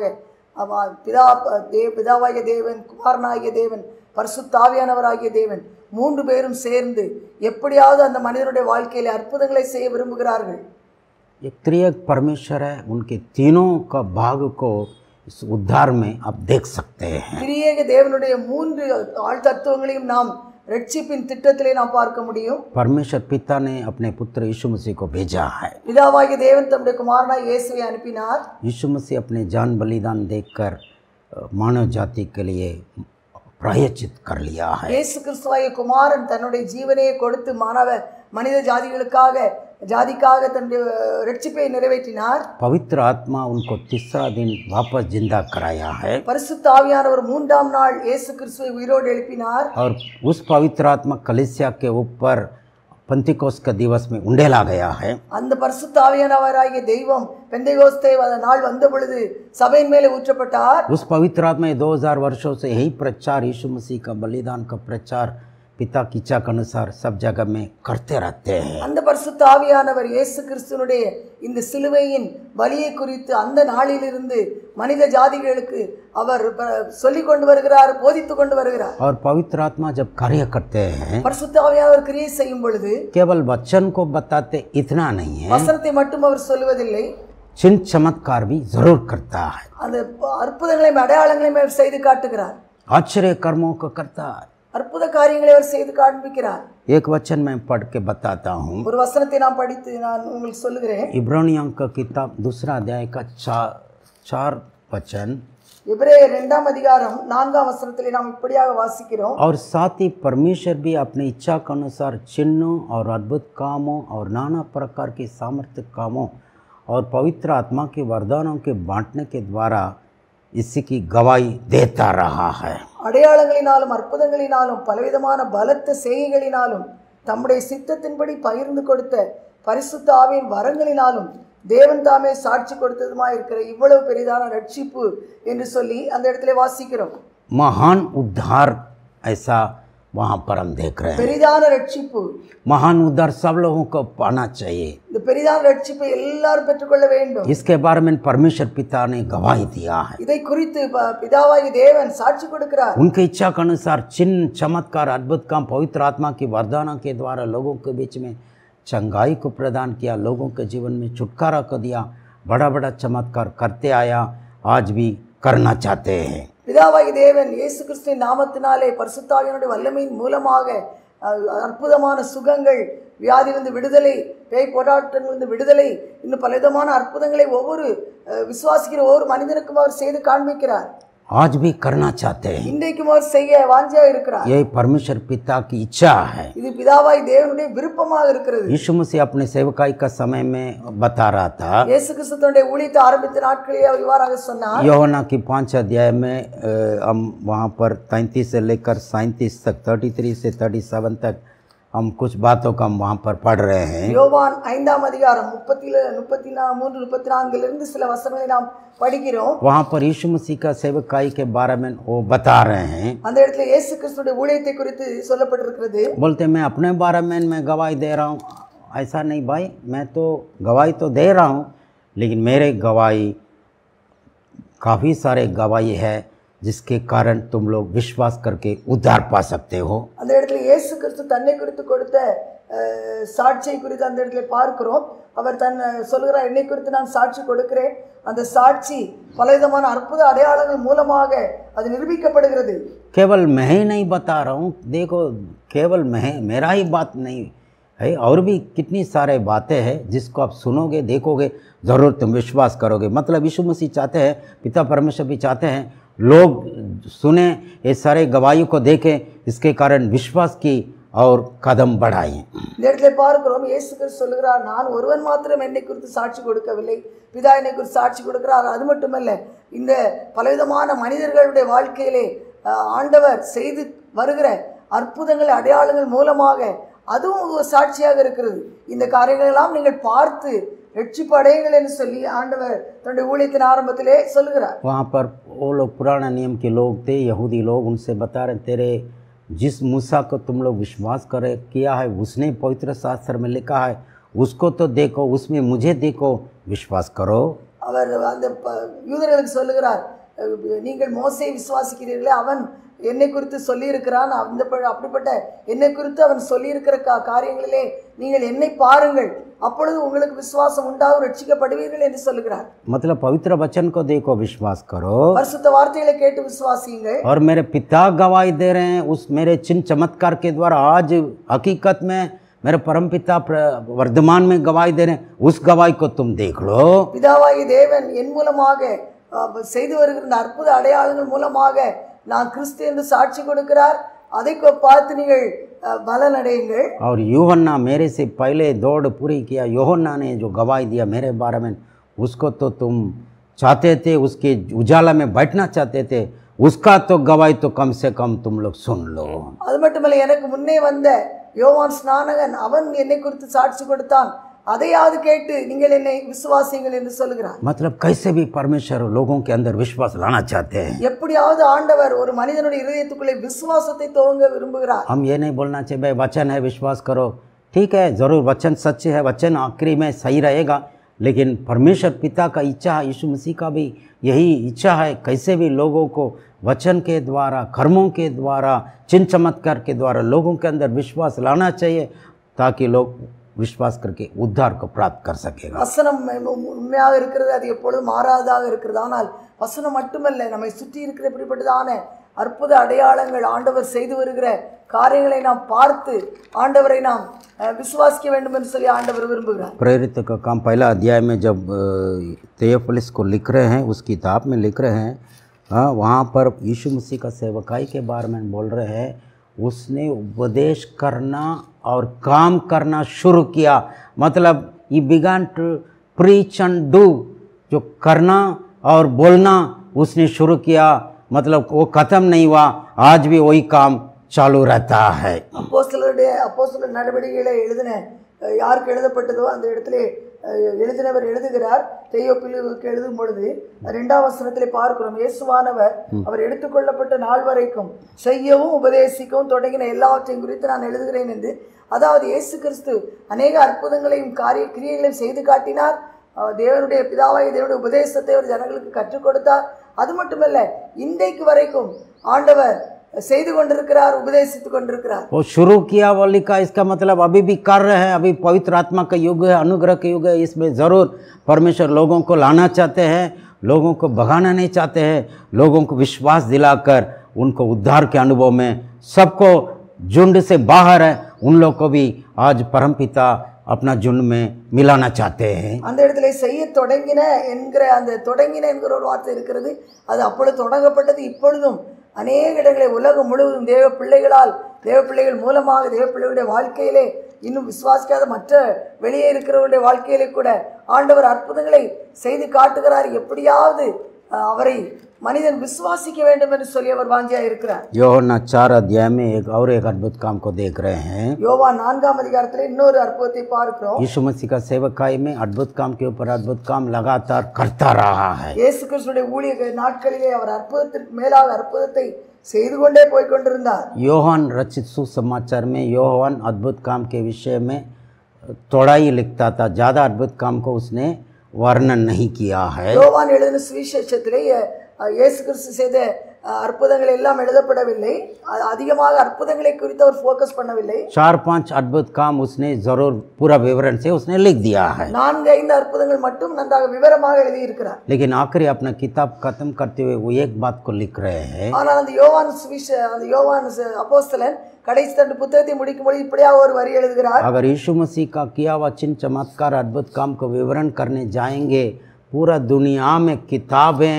அவன் பிதா தே பிதாவாகிய தேவன் குமாரனாகிய தேவன் பரிசுத்தாவியானவராகிய தேவன் மூன்று பேரும் சேர்ந்து எப்படியாவது அந்த மனிதனுடைய வாழ்க்கையில அற்புதங்களை செய்ய விரும்புகிறார்கள் एक त्रियक परमेश्वर है उनके तीनों का भाग को इस उद्धार में आप देख सकते हैं திரியேக தேவனுடைய மூன்று ஆள் தத்துவங்களையும் நாம் ரட்சிப்பின் திட்டத்திலே நாம் பார்க்க முடியும் परमेश्वर पिता ने अपने पुत्र यीशु मसीह को भेजा है பிதாவாகிய தேவன் தம்முடைய குமாரனாய் இயேசுவை அனுப்பினார் यीशु मसीह अपने जान बलिदान देकर अ, मानव जाति के लिए प्रायचित कर लिया है இயேசு கிறிஸ்துவாகிய குமாரன் தன்னுடைய ஜீவனையை கொடுத்து மாணவ மனித ஜாதிகளுக்காக ஜாதிக்காக தன்னுடைய ரட்சிப்பை நிறைவேற்றினார். பவித்ர ஆத்மா உன்கோ திஸ்ராதின் வாபஸ் ஜிந்தா கராயாக பரிசுத்த ஆவியானவர் மூன்றாம் நாள் இயேசு கிறிஸ்துவை உயிரோடு எழுப்பினார். அவர் உஸ் பவித்ர ஆத்மா கலிசியா கே உப்பர் பந்திகோஸ் க திவஸ் உண்டேலாகையாக. அந்த பரிசுத்த ஆவியானவராகிய தெய்வம் பெந்தைகோஸ்தே நாள் வந்த பொழுது சபையின் மேலே ஊற்றப்பட்டார். உஸ் பவித்ராத்மா தோ ஹஜார் வருஷம் சே ஹெய் பிரச்சார் ஈசு மசீ க பலிதான் க பிரச்சார் प्रचार पिता की इच्छा के अनुसार सब जगह में करते रहते हैं அந்த பரிசுத்த ஆவியானவர் இயேசு கிறிஸ்துனுடைய இந்த சிலுவையின் பலியை குறித்து அந்த நாளிலிருந்து மனித ஜாதிகளுக்கு அவர் ப- சொல்லிக் கொண்டு வருகிறார் போதித்துக் கொண்டு வருகிறார் और पवित्र आत्मा जब कार्य करते हैं பரிசுத்த ஆவியானவர் கிரியை செய்யும் பொழுது केवल वचन को बताते इतना नहीं है வசனத்தை மட்டும் அவர் சொல்லுவதில்லை चिन्ह चमत्कार भी जरूर करता है அந்த அற்புதங்களையும் அடையாளங்களையும் அவர் செய்து காட்டுகிறார் आश्चर्य कर्मों को करता है அற்புத காரியங்களை அவர் செய்து காண்பிக்கிறார் एक वचन मैं पढ़ के बताता हूँ ஒரு வசனத்தை நான் படித்து நான் உங்களுக்கு சொல்லுகிறேன் इब्रानियों का किताब दूसरा अध्याय का चार चार वचन எபிரேயர் இரண்டாம் அதிகாரம் நான்காம் வசனத்திலே நாம் இப்படியாக வாசிக்கிறோம் और साथ ही परमेश्वर भी अपनी इच्छा के अनुसार चिन्हों और अद्भुत कामों और नाना प्रकार के सामर्थ्य कामों और पवित्र आत्मा के वरदानों के बांटने के द्वारा இசிக்கு கவாய் தேத்தா ரஹாக அடையாளங்களினாலும் அற்புதங்களினாலும் பலவிதமான பலத்த செய்கைகளினாலும் தம்முடைய சித்தத்தின்படி பகிர்ந்து கொடுத்த பரிசுத்த ஆவியின் வரங்களினாலும் தேவன் தாமே சாட்சி கொடுத்ததுமா இருக்கிற இவ்வளவு பெரிதான ரட்சிப்பு என்று சொல்லி அந்த இடத்துல வாசிக்கிறோம். மகான் உத்தார் ஐசா वहाँ पर हम देख रहे हैं பெரிதான ரட்சிப்பு महान उद्धार सब लोगों को पाना चाहिए இந்த பெரிதான ரட்சிப்பை எல்லாரும் பெற்றுக்கொள்ள வேண்டும் इसके बारे में परमेश्वर पिता ने गवाही दिया है இதை குறித்து ப- பிதாவாகி தேவன் சாட்சி கொடுக்கிறார் उनके इच्छा के अनुसार चिन्ह चमत्कार अद्भुत काम पवित्र आत्मा की वरदाना के द्वारा लोगों के बीच में चंगाई को प्रदान किया लोगों के जीवन में छुटकारा को दिया बड़ा बड़ा चमत्कार करते आया आज भी करना चाहते हैं பிதாவாகி தேவன் இயேசு கிறிஸ்துவின் நாமத்தினாலே பரிசுத்தாவியனுடைய வல்லமையின் மூலமாக அற்புதமான சுகங்கள் வியாதியிலிருந்து விடுதலை பேய் போராட்டங்களிலிருந்து விடுதலை இன்னும் பலவிதமான அற்புதங்களை ஒவ்வொரு விசுவாசிக்கிற ஒவ்வொரு மனிதனுக்கும் அவர் செய்து காண்பிக்கிறார். आज भी करना चाहते हैं இன்றைக்கும் அவர் செய்ய வாஞ்சியா இருக்கிறார் यही परमेश्वर पिता की इच्छा है இது பிதாவாய் தேவனுடைய விருப்பமாக இருக்கிறது यीशु मसीह अपने सेवकाई का समय में बता रहा था இயேசு கிறிஸ்துவனுடைய ஊழியத்தை ஆரம்பித்த நாட்களிலே அவர் இவ்வாறாக சொன்னார் योहना की पांच अध्याय में अ, हम वहाँ पर तैंतीस से लेकर सैंतीस तक थर्टी थ्री से थर्टी सेवन तक हम कुछ बातों का हम वहाँ पर पढ़ रहे हैं யோவான் ஐந்தாம் அதிகாரம் முப்பத்தி முப்பத்தி நா மூன்று முப்பத்தி நான்கிலிருந்து சில வசனங்களை நாம் படிக்கிறோம் वहाँ पर यीशु मसीह का सेवकाई के बारे में वो बता रहे हैं அந்த இடத்துல இயேசு கிறிஸ்துடைய ஊழியத்தை குறித்து சொல்லப்பட்டிருக்கிறது बोलते मैं अपने बारे में मैं गवाही दे रहा हूँ ऐसा नहीं भाई मैं तो गवाही तो दे रहा हूँ लेकिन मेरे गवाही काफ़ी सारे गवाही है जिसके कारण तुम लोग विश्वास करके उद्धार पा सकते हो அந்த இடத்துல இயேசு கிறிஸ்து தன்னை குறித்து கொடுத்த அஹ், சாட்சியை குறித்து அந்த இடத்துல பார்க்கிறோம் அவர் தன் அஹ், சொல்கிறார் என்னை குறித்து நான் சாட்சி கொடுக்கிறேன் அந்த சாட்சி பலவிதமான அற்புத அடையாளங்கள் மூலமாக அது நிரூபிக்கப்படுகிறது केवल मैं ही नहीं बता रहा हूँ देखो केवल मैं मेरा ही बात नहीं है और भी कितनी सारे बातें हैं जिसको आप सुनोगे देखोगे ज़रूर तुम विश्वास करोगे मतलब यीशु मसीह चाहते हैं पिता परमेश्वर भी चाहते हैं लोग सुने ये सारे गवाहियों को देखें इसके कारण विश्वास की और कदम बढ़ाएं இந்த இடத்துல பார்க்கிறோம் இயேசு கிறிஸ்து சொல்லுகிறார் நான் ஒருவன் மாத்திரம் என்னை குறித்து சாட்சி கொடுக்கவில்லை பிதா என்னை குறித்து சாட்சி கொடுக்கிறார் அது மட்டுமல்ல இந்த பலவிதமான மனிதர்களுடைய வாழ்க்கையிலே அஹ், ஆண்டவர் செய்து வருகிற அற்புதங்கள் அடையாளங்கள் மூலமாக அதுவும் ஒரு சாட்சியாக இருக்கிறது இந்த காரியங்கள் எல்லாம் நீங்கள் பார்த்து ரட்சிப்பு அடையுங்கள் என்று சொல்லி ஆண்டவர் தன்னுடைய ஊழியத்தின் ஆரம்பத்திலே சொல்லுகிறார் वहाँ पर वो लोग पुराना नियम के लोग थे यहूदी लोग उनसे बता रहे तेरे जिस मूसा को तुम लोग विश्वास करे किया है उसने पवित्र शास्त्र में लिखा है उसको तो देखो उसमें मुझे देखो विश्वास करो அவர் அந்த ப- யூதர்களுக்கு சொல்லுகிறார் அஹ் நீங்கள் மோசையை விசுவாசிக்கிறீர்களே அவன் என்னை குறித்து சொல்லியிருக்கிறான் அந்த ப- அப்படிப்பட்ட என்னை குறித்து அவன் சொல்லியிருக்கிற கா காரியங்களிலே நீங்கள் என்னை பாருங்கள் அப்பொழுது உங்களுக்கு விசுவாசம் உண்டாகும் ரட்சிக்கப்படுவீர்கள் என்று சொல்லுகிறார் मतलब पवित्र वचन को देखो विश्वास करो பரிசுத்த வார்த்தைகளை கேட்டு விசுவாசியுங்கள் और मेरे पिता गवाही दे रहे हैं उस मेरे चिन्ह चमत्कार के द्वारा आज हकीकत में मेरे परमपिता प्र- वर्धमान में गवाही दे रहे हैं उस गवाही को तुम देख लो பிதாவாகி தேவன் என் மூலமாக அஹ், செய்து வருகிற இந்த அற்புத அடையாளங்கள் மூலமாக நான் கிறிஸ்து என்று சாட்சி கொடுக்கிறார் அதை கொ- பார்த்து நீங்கள் அஹ், பலன் அடையுங்கள் और योहन्ना मेरे से पहले दौड़ पूरी किया योहन्ना ने जो गवाही दिया मेरे बारे में उसको तो तुम चाहते थे उसके उजाला में बैठना चाहते थे उसका तो गवाही तो कम से कम तुम लोग सुन लो அது மட்டுமல்ல எனக்கு முன்னே வந்த யோவான் ஸ்நானகன் அவன் என்னை குறித்து சாட்சி கொடுத்தான் அதையாவது கேட்டு நீங்கள் என்னை விசுவாசிங்கள் என்று சொல்லுகிறார் मतलब कैसे भी परमेश्वर लोगों के अंदर विश्वास लाना चाहते हैं எப்படியாவது ஆண்டவர் ஒரு மனிதனுடைய இருதயத்துக்குள்ளே விசுவாசத்தை துவங்க விரும்புகிறார் हम ये नहीं बोलना चाहिए भाई वचन है विश्वास करो ठीक है ज़रूर वचन सच है वचन आखिरी में सही रहेगा लेकिन परमेश्वर पिता का इच्छा है यीशु मसीह का भी यही इच्छा है कैसे भी लोगों को वचन के द्वारा कर्मों के द्वारा चिन्ह चमत्कार के द्वारा लोगों के अंदर विश्वास लाना चाहिए ताकि लोग विश्वास करके उद्धार को प्राप्त कर सकेगा வசனம் உண்மை- உண்மையாக இருக்கிறது அது எப்பொழுதும் மாறாதாக இருக்கிறது ஆனால் வசனம் மட்டுமல்ல நம்மை சுற்றி இருக்கிற இப்படிப்பட்டதான அற்புத அடையாளங்கள் ஆண்டவர் செய்து வருகிற காரியங்களை நாம் பார்த்து ஆண்டவரை நாம் அஹ், விசுவாசிக்க வேண்டும் என்று சொல்லி ஆண்டவர் விரும்புகிறார் प्रेरित का काम पहला अध्याय में जब तेयोफलिस को लिख रहे हैं उस किताब में लिख रहे हैं हाँ वहाँ पर यीशु मसीह का सेवकाई के बारे में बोल रहे हैं उसने उपदेश करना और काम करना शुरू किया मतलब ये began to preach and do जो करना और बोलना उसने शुरू किया मतलब वो ख़त्म नहीं हुआ आज भी वही काम चालू रहता है அப்போஸ்தலருடைய அப்போஸ்தலர் நடவடிக்கைகளை எழுதின அஹ், யாருக்கு எழுதப்பட்டதோ அந்த இடத்திலே அஹ், எழுதினவர் எழுதுகிறார். தெய்யோப்பிலுவுக்கு எழுதும் பொழுது ரெண்டாம் வசனத்திலே பார்க்கிறோம் இயேசுவானவர் அவர் எடுத்துக்கொள்ளப்பட்ட நாள் வரைக்கும் செய்யவும் உபதேசிக்கவும் தொடங்கின எல்லாவற்றையும் குறித்து நான் எழுதுகிறேன் என்று அதாவது இயேசு கிறிஸ்து அநேக அற்புதங்களையும் காரிய கிரியைகளையும் செய்து காட்டினார். தேவனுடைய பிதாவாகிய தேவனுடைய உபதேசத்தை அவர் ஜனங்களுக்கு கற்றுக் கொடுத்தார். அது மட்டுமல்ல இன்றைக்கு வரைக்கும் ஆண்டவர் செய்து கொண்டிருக்கிறார் உபதேசித்துக் கொண்டிருக்கிறார் वो शुरू किया वो लिखा इसका मतलब अभी भी कर रहे हैं अभी पवित्र आत्मा का युग है अनुग्रह का युग है इसमें ज़रूर परमेश्वर लोगों को लाना चाहते हैं लोगों को भगाना नहीं चाहते हैं लोगों को विश्वास दिलाकर उनको उद्धार के अनुभव में सबको झुंड से बाहर है उन लोग को भी आज परमपिता अपना झुंड में मिलाना चाहते हैं அந்த இடத்துல செய்ய தொடங்கின என்கிற அந்த தொடங்கின என்கிற ஒரு வார்த்தை இருக்கிறது அது அப்பொழுது தொடங்கப்பட்டது இப்பொழுதும் அநேக இடங்களில் உலகம் முழுவதும் தேவ பிள்ளைகளால் தேவ பிள்ளைகள் மூலமாக தேவ பிள்ளைகளுடைய வாழ்க்கையிலே இன்னும் விசுவாசிக்காத மற்ற வெளியே இருக்கிறவருடைய வாழ்க்கையிலே கூட ஆண்டவர் அற்புதங்களை செய்து காட்டுகிறார். எப்படியாவது அவரை மனிதன் விசுவாசிக்க வேண்டும் என்று சொல்லி அவர் வாஞ்சியா இருக்கிறார் योहन्ना चार अध्याय में एक और एक अद्भुत काम को देख रहे हैं யோவா நான்காம் அதிகாரத்தில் இன்னொரு அற்புதத்தை பார்க்கிறோம் यीशु मसीह का सेवकाई में अद्भुत काम के ऊपर अद्भुत काम लगातार करता रहा है இயேசு கிறிஸ்துடைய ஊழிய நாட்களிலே அவர் அற்புதத்திற்கு மேலாக அற்புதத்தை செய்து கொண்டே போய் கொண்டிருந்தார் योहान रचित सुसमाचार में योहान अद्भुत काम के विषय में थोड़ा ही लिखता था ज़्यादा अद्भुत काम को उसने वर्णन नहीं किया है யோவான் எழுதின சுவிசேஷத்திலே அஹ், இயேசு கிறிஸ்து செய்த அஹ், அற்புதங்கள் எல்லாம் எழுதப்படவில்லை அ- அதிகமாக அற்புதங்களை குறித்து அவர் ஃபோக்கஸ் பண்ணவில்லை चार पांच अद्भुत काम उसने जरूर पूरा विवरण से उसने लिख दिया है நான்கு ஐந்து அற்புதங்கள் மட்டும் நன்றாக விவரமாக எழுதியிருக்கிறார் लेकिन आखिरी अपना किताब खत्म करते हुए वो एक बात को लिख रहे हैं ஆனால் அந்த யோவான் சுவிச அந்த யோவான் ச- அப்போஸ்தலன் கடைசி தண்டு புத்தகத்தை முடிக்கும்போது இப்படியாக ஒரு வரி எழுதுகிறார் अगर यीशु मसीह का किया हुआ चिन्ह चमत्कार अद्भुत काम को विवरण करने जाएंगे पूरा दुनिया में किताबें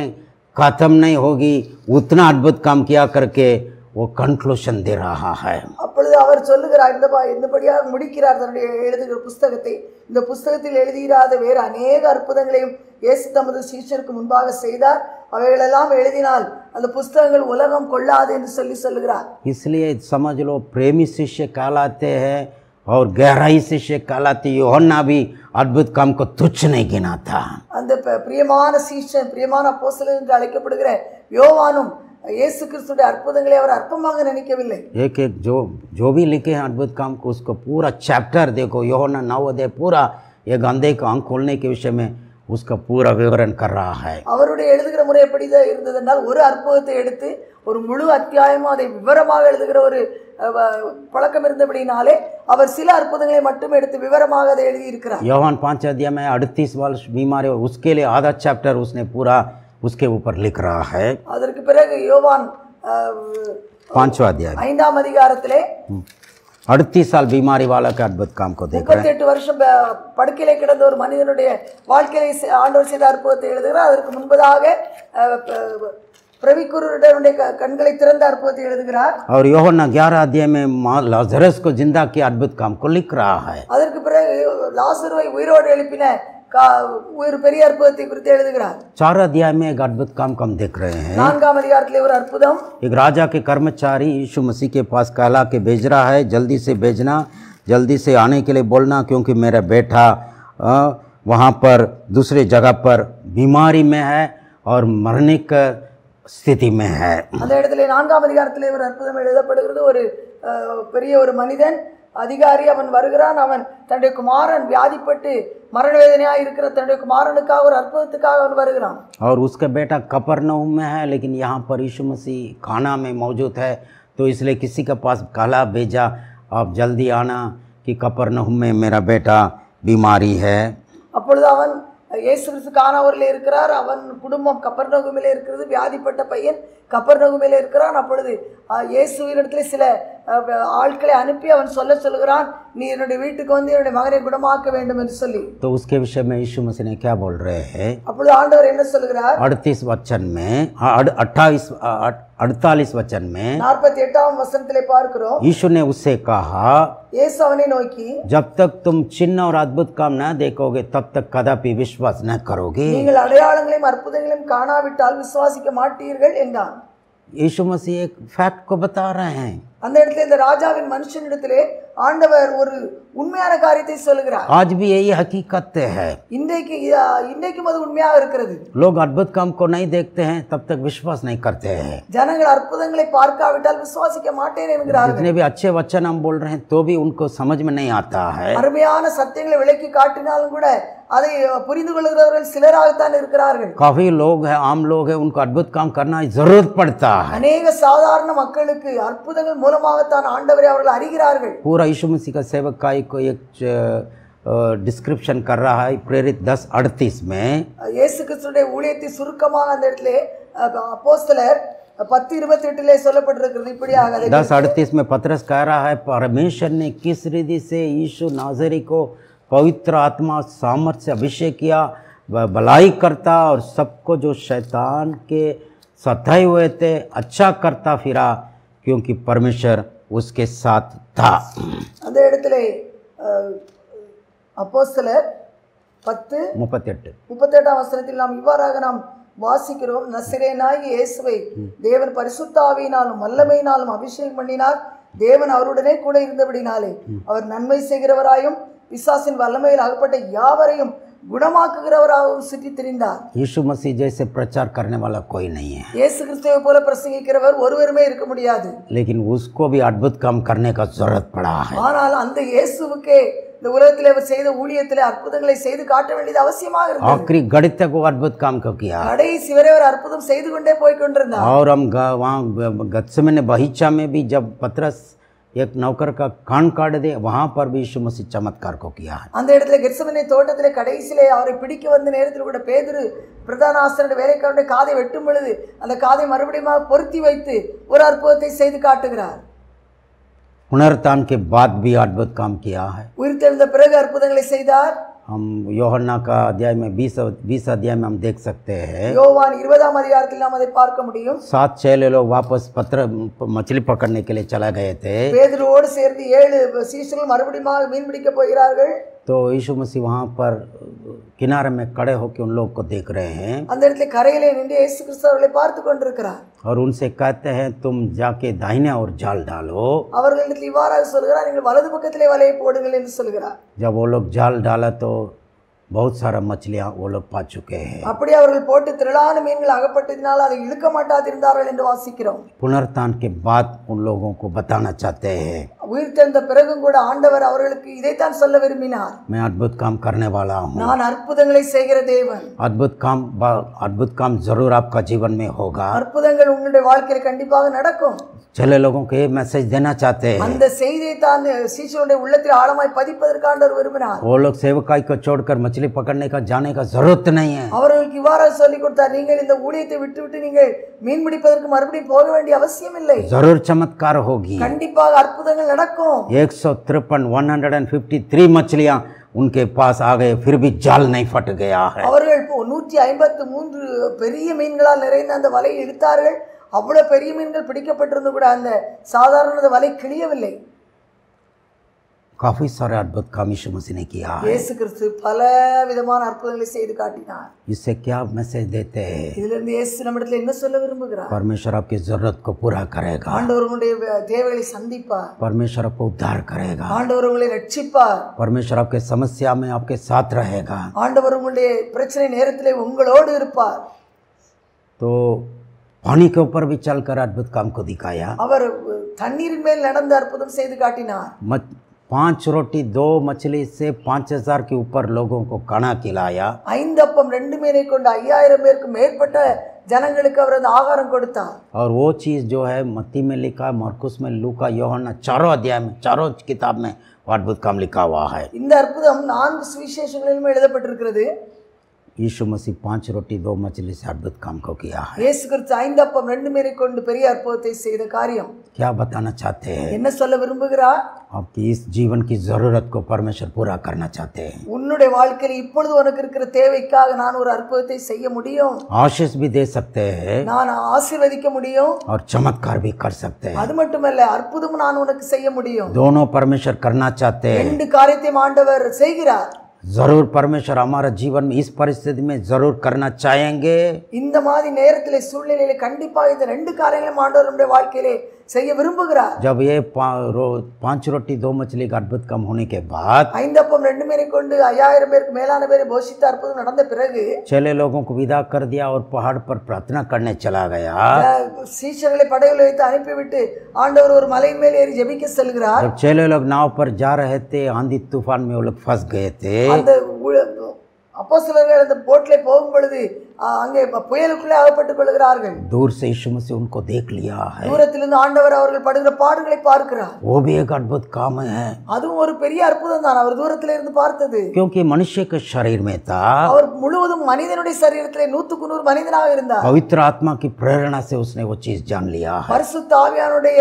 खत्म नहीं होगी उतना अद्भुत काम किया करके वो कंक्लूशन दे रहा है அப்பொழுது அவர் சொல்லுகிறார் இந்த பா- இந்தபடியாக முடிக்கிறார் தன்னுடைய எழுதுகிற புஸ்தகத்தை இந்த புஸ்தகத்தில் எழுதியிராத வேறு அநேக அற்புதங்களையும் இயேசு தமது சீஷருக்கு முன்பாக செய்தார் அவைகளெல்லாம் எழுதினால் அந்த புஸ்தகங்கள் உலகம் கொள்ளாது என்று சொல்லி சொல்லுகிறார் इसलिए समझ लो प्रेमी शिष्य कहलाते हैं और गहराई शिष्य कहलाते योहन्ना भी अद्भुत काम को तुच्छ नहीं गिना था அந்த ப- பிரியமான சீஷன் பிரியமான அப்போஸ்தலன் என்று அழைக்கப்படுகிற யோவானும் இயேசு கிறிஸ்துடைய அற்புதங்களை அவர் அற்பமாக நினைக்கவில்லை एक एक जो जो भी लिखे हैं अद्भुत काम को उसको पूरा चैप्टर देखो योहन्ना नवोदय पूरा ये गंदे का आंख खोलने के विषय में உஸ்க பூரா விவரன் கராக அவருடைய எழுதுகிற முறை எப்படி தான் இருந்ததென்றால் ஒரு அற்புதத்தை எடுத்து ஒரு முழு அத்தியாயமும் அதை விவரமாக எழுதுகிற ஒரு பழக்கம் இருந்தபடினாலே அவர் சில அற்புதங்களை மட்டும் எடுத்து விவரமாக அதை எழுதியிருக்கிறார். யோவான் பாஞ்ச அடுத்தீஸ் வால்ஷ் பீமாரி உஸ்கேலே ஆதா சாப்டர் உஸ்னே பூரா உஸ்கே ஊப்பர் லிக்கிறாக. அதற்கு பிறகு யோவான் பாஞ்சோ ஐந்தாம் அதிகாரத்திலே अड़तीस साल बीमारी वाला के अद्भुत काम को देख रहे முப்பத்தி எட்டு வருஷம் ப- படுக்கையிலே கிடந்த ஒரு மனிதனுடைய வாழ்க்கையை செ- ஆண்டவர் செய்த அற்புதத்தை எழுதுகிறார் அதற்கு முன்பதாக அஹ், ப- பிரவிக்குருடைய க- கண்களை திறந்த அற்புதத்தை எழுதுகிறார் हैं और योहन्ना ग्यारह अध्याय में माँ लाजरस को जिंदा किया अद्भुत काम को लिख रहा है அதற்கு பிறகு லாசருவை உயிரோடு எழுப்பின கா ஒரு பெரிய அற்புதத்தை குறித்து எழுதுகிறார் चार अध्याय में एक अद्भुत काम को हम देख रहे हैं நான்காம் அதிகாரத்திலே ஒரு அற்புதம் एक राजा के कर्मचारी यीशु मसीह के पास कहला के भेज रहा है जल्दी से भेजना जल्दी से आने के लिए बोलना क्योंकि मेरा बेटा अ, वहाँ पर दूसरे जगह पर बीमारी में है और मरने का स्थिति में है அந்த இடத்துல நான்காம் அதிகாரத்திலே ஒரு அற்புதம் எழுதப்படுகிறது ஒரு அஹ், பெரிய ஒரு மனிதன் அதிகாரி அவன் வருகிறான் அவன் தன்னுடைய குமாரன் வியாதிப்பட்டு மரண வேதனையாக இருக்கிற தன்னுடைய குமாரனுக்காக ஒரு அற்புதத்துக்காக அவன் வருகிறான் और उसका बेटा कपरनहूम में है लेकिन यहाँ पर यीशु मसीह खाना में मौजूद है तो इसलिए किसी के पास कहला भेजा आप जल्दी आना कि कपरनहूम में मेरा बेटा बीमारी है அப்பொழுது அவன் இயேசு கிறிஸ்து கானாவூரில் இருக்கிறார் அவன் குடும்பம் கப்பர்நகுமிலே இருக்கிறது வியாதிப்பட்ட பையன் கப்பர்நகுமிலே இருக்கிறான் அப்பொழுது அஹ், இயேசுவினிடத்திலே சில அஹ், ஆட்களை அனுப்பி அவன் சொல்ல சொல்கிறான் நீ என்னுடைய வீட்டுக்கு வந்து என்னுடைய மகனை குணமாக்க வேண்டும் என்று சொல்லி तो उसके विषय में यीशु मसीह ने क्या बोल रहे हैं அப்பொழுது ஆண்டவர் என்ன சொல்கிறார் अड़तीस वचन में अट्ठाईस अड़तालीस वचन में நாற்பத்தி எட்டாம் வசனத்திலே பார்க்கிறோம் यीशु ने उससे कहा இயேசு அவனை நோக்கி जब तक तुम चिन्ह और अद्भुत काम न देखोगे तब तक कदापि विश्वास न करोगे நீங்கள் அடையாளங்களையும் அற்புதங்களையும் காணாவிட்டால் விசுவாசிக்க மாட்டீர்கள் என்றான் यीशु मसीह एक फैक्ट को बता रहे हैं। அந்த இடத்துல இந்த ராஜாவின் மனுஷனிடத்திலே ஆண்டவர் ஒரு உண்மையான காரியத்தை சொல்லுகிறார் आज भी यही हकीकत है இன்றைக்கு அஹ், இன்றைக்கும் அது உண்மையாக இருக்கிறது लोग अद्भुत काम को नहीं देखते हैं तब तक विश्वास नहीं करते हैं ஜனங்கள் அற்புதங்களை பார்க்காவிட்டால் விசுவாசிக்க மாட்டேன் என்கிறார்கள் जितने भी अच्छे वचन हम बोल रहे हैं तो भी उनको समझ में नहीं आता है அருமையான சத்தியங்களை விளக்கி காட்டினாலும் கூட அதை அஹ், புரிந்து கொள்கிறவர்கள் சிலராகத்தான் இருக்கிறார்கள் काफी लोग हैं आम लोग हैं उनको अद्भुत काम करना जरूरत पड़ता है அநேக சாதாரண மக்களுக்கு அற்புதங்கள் மூலமாகத்தான் ஆண்டவரை அவர்கள் அறிகிறார்கள் पूरा यीशु मसीह का सेवकाई को एक डिस्क्रिप्शन कर रहा है प्रेरित दस अड़तीस में இயேசு கிறிஸ்துடைய ஊழியத்தை சுருக்கமாக அந்த இடத்துல அப்போஸ்தலர் பத்து இருபத்தி எட்டிலே சொல்லப்பட்டிருக்கிறது இப்படியாக அதை दस अड़तीस में पत्रस कह रहा है परमेश्वर ने किस रीति से यीशु नाजरी को पवित्र आत्मा सामर्थ्य से अभिषेक किया वह भलाई करता और सबको जो शैतान के सताए हुए थे अच्छा करता फिरा क्योंकि परमेश्वर उसके साथ था அந்த இடத்துல அஹ், அப்போஸ்தலர் பத்து मुपत्तेट முப்பத்தெட்டாம் வசனத்தில் நாம் இவ்வாறாக நாம் வாசிக்கிறோம் நசிரேனாகி இயேசுவை தேவன் பரிசுத்தாவியினாலும் வல்லமையினாலும் அபிஷேகம் பண்ணினார் தேவன் அவருடனே கூட இருந்தபடினாலே அவர் நன்மை செய்கிறவராயும் பிசாசின் வல்லமையில் அகப்பட்ட யாவரையும் குணமாக்குகிறவராகவும் சுற்றி திரிந்தார் यीशु मसीह जैसे प्रचार करने वाला कोई नहीं है இயேசு கிறிஸ்துவை போல பிரசங்கிக்கிறவர் ஒருவருமே இருக்க முடியாது लेकिन उसको भी अद्भुत काम करने का जरूरत पड़ा है ஆனால் அந்த இயேசுவுக்கே இந்த உலகத்தில் அவர் செய்த ஊழியத்திலே அற்புதங்களை செய்து காட்ட வேண்டியது அவசியமாக இருந்தது आखिरी घड़ी तक वो अद्भुत काम को किया கடைசி வரை அவர் அற்புதம் செய்து கொண்டே போய் கொண்டிருந்தார் और हम ग- वहाँ गत्समने बगीचा में भी जब पतरस एक नौकर का कान काट दे वहाँ पर भी यीशु मसीह चमत्कार को किया है அந்த இடத்துல கெர்சமனை தோட்டத்திலே கடைசியிலே அவரை பிடிக்க வந்த நேரத்தில் கூட பேதுரு பிரதான ஆசிரியர் வேலைக்காரனுடைய காதை வெட்டும் பொழுது அந்த காதை மறுபடியும் பொருத்தி வைத்து ஒரு அற்புதத்தை செய்து காட்டுகிறார் पुनरुत्थान के बाद भी अद्भुत काम किया है உயிர்த்தெழுந்த பிறகு அற்புதங்களை செய்தார் हम योहन्ना का अध्याय में बीस बीस अध्याय में हम देख सकते हैं யோவான் இருபதாம் அதிகாரத்தில் நாம் அதை பார்க்க முடியும் सात चेले लोग वापस पत्र मछली पकड़ने के लिए चला गए थे பேதுருவோடு சேர்ந்து ஏழு சீசர்கள் மறுபடியும் மீன் பிடிக்க போகிறார்கள் तो यीशु मसीह वहाँ पर किनारे में खड़े होकर उन लोग को देख रहे हैं அந்த இடத்துல கரையிலே நின்று இயேசு கிறிஸ்து அவர்களை பார்த்து கொண்டிருக்கிறார் और उनसे कहते हैं तुम जाके दाहिने और जाल डालो அவர்களிடத்தில் இவ்வாறாக சொல்கிறார் நீங்கள் வலது பக்கத்திலே வலையை போடுங்கள் என்று சொல்கிறார் जब वो लोग जाल डाला तो बहुत सारा मछलियाँ वो लोग पा चुके हैं அப்படி அவர்கள் போட்டு திரளான மீன்கள் அகப்பட்டதினால் அதை இழுக்க மாட்டாதிருந்தார்கள் என்று வாசிக்கிறோம் पुनरुत्थान के बाद उन लोगों को बताना चाहते हैं உயிர்த்தெழுந்த பிறகும் கூட ஆண்டவர் அவர்களுக்கு இதைத்தான் சொல்ல விரும்பினார் मैं अद्भुत काम करने वाला हूँ நான் அற்புதங்களை செய்கிற தேவன் अद्भुत काम बा- अद्भुत काम जरूर आपका जीवन में होगा அற்புதங்கள் உங்களுடைய வாழ்க்கையில் கண்டிப்பாக நடக்கும் चले लोगों को ये मैसेज देना चाहते हैं அந்த செய்தியை தான் சீசனுடைய உள்ளத்தில் ஆழமாய் பதிப்பதற்கு ஆண்டவர் விரும்பினார் वो लोग सेवकाई को छोड़कर मछली पकड़ने का जाने का जरूरत नहीं है அவர்களுக்கு இவ்வாறாக சொல்லிக் கொடுத்தார் நீங்கள் இந்த ஊழியத்தை விட்டுவிட்டு நீங்கள் மீன் பிடிப்பதற்கு மறுபடியும் போக வேண்டிய அவசியம் இல்லை जरूर चमत्कार होगी கண்டிப்பாக அற்புதங்கள் நடக்கும் एक सौ तिरपन one hundred and fifty three मछलियाँ उनके पास आ गए फिर भी जाल नहीं फट गया है அவர்கள் இப்போ நூற்றி ஐம்பத்து மூன்று பெரிய மீன்களால் நிறைந்த அந்த வலையை இழுத்தார்கள் அவ்வளவு பெரிய மீன்கள் பிடிக்கப்பட்டிருந்து கூட அந்த சாதாரண அந்த வலை கிழியவில்லை काफी सारे अद्भुत काम यीशु मसीह ने किया है இயேசு கிறிஸ்து பல விதமான அற்புதங்களை செய்து காட்டினார் इससे क्या मैसेज देते हैं இதுல இருந்து இயேசு நம்மிடத்துல என்ன சொல்ல விரும்புகிறார் परमेश्वर आपकी जरूरत को पूरा करेगा ஆண்டவர் உங்களுடைய வே- தேவைகளை சந்திப்பார் परमेश्वर आपको उद्धार करेगा ஆண்டவர் உங்களை ரட்சிப்பார் परमेश्वर आपके समस्या में आपके साथ रहेगा ஆண்டவர் உங்களுடைய பிரச்சனை நேரத்திலே உங்களோடு இருப்பார் तो पानी के ऊपर भी चलकर अद्भुत काम को दिखाया அவர் தண்ணீரின் மேல் நடந்து அற்புதம் செய்து காட்டினார் मच पांच रोटी दो मछली से पाँच हजार के ऊपर लोगों को खाना खिलाया ஐந்து அப்பம் ரெண்டு மீனை கொண்டு ஐயாயிரம் பேருக்கு மேற்பட்ட ஜனங்களுக்கு அவர் அந்த ஆகாரம் கொடுத்தார் और वो चीज़ जो है मत्ती में लिखा है मरकुस में लूका योहन्ना चारों अध्याय में चारों किताब में वो अद्भुत काम लिखा हुआ है இந்த அற்புதம் நான்கு சுவிசேஷங்களிலும் எழுதப்பட்டிருக்கிறது यीशु मसीह पांच रोटी दो मछली से अद्भुत काम को किया है இயேசு கிறிஸ்து ஐந்து அப்பம் ரெண்டு மீனை கொண்டு பெரிய அற்புதத்தை செய்த காரியம் क्या बताना चाहते हैं என்ன சொல்ல விரும்புகிறார் आपकी इस जीवन की ज़रूरत को परमेश्वर पूरा करना चाहते हैं உன்னுடைய வாழ்க்கையில் இப்பொழுது உனக்கு இருக்கிற தேவைக்காக நான் ஒரு அற்புதத்தை செய்ய முடியும் आशीष भी दे सकते हैं நான் ஆசீர்வதிக்க முடியும் और चमत्कार भी कर सकते हैं அது மட்டுமல்ல அற்புதம் நான் உனக்கு செய்ய முடியும் दोनों परमेश्वर करना चाहते हैं ரெண்டு காரியத்தையும் ஆண்டவர் செய்கிறார் जरूर परमेश्वर हमारा जीवन में इस परिस्थिति में जरूर करना चाहेंगे இந்த மாதிரி நேரத்தில் சூழ்நிலையில கண்டிப்பாக இந்த ரெண்டு காரியங்களும் ஆண்டவர் நம்முடைய வாழ்க்கையிலே செய்ய விரும்புகிறார் ஜப் ஏ பாஞ்சு ரொட்டி தோ மச்சிலி அற்புத் கம் ஹோனிக்கே பாத் ஐந்தப்பம் ரெண்டு பேரை கொண்டு ஐயாயிரம் பேருக்கு மேலான பேரை போஷித்த அற்புதம் நடந்த பிறகு சில லோகம் கு விதா கர் தியா ஒரு பஹாட் பர் பிரார்த்தனா கண்ணே சலா கயா சீஷர்களை படையில் வைத்து அனுப்பிவிட்டு ஆண்டவர் ஒரு மலை மேல் ஏறி ஜெபிக்க செல்கிறார் சில லோக நாவ் பர் ஜா ரஹே தே ஆந்தி தூஃபான் மே உலக ஃபஸ் கயே தே அந்த थे அந்த அப்போஸ்தலர்கள் அந்த போட்ல போகும் பொழுது அஹ், அங்கே புயலுக்குள்ளே அகப்பட்டுக் கொள்கிறார்கள் दूर से यीशु मसीह उनको देख लिया है தூரத்திலிருந்து ஆண்டவர் அவர்கள் படுகிற பாடுகளை பார்க்கிறார் वो भी एक अद्भुत काम है அதுவும் ஒரு பெரிய அற்புதம் தான் அவர் தூரத்தில இருந்து பார்த்தது क्योंकि मनुष्य के शरीर में था அவர் முழுவதும் மனிதனுடைய சரீரத்திலே நூத்துக்கு நூறு மனிதனாக இருந்தார் पवित्र आत्मा की प्रेरणा से उसने वो चीज जान लिया है பரிசுத்த ஆவியானுடைய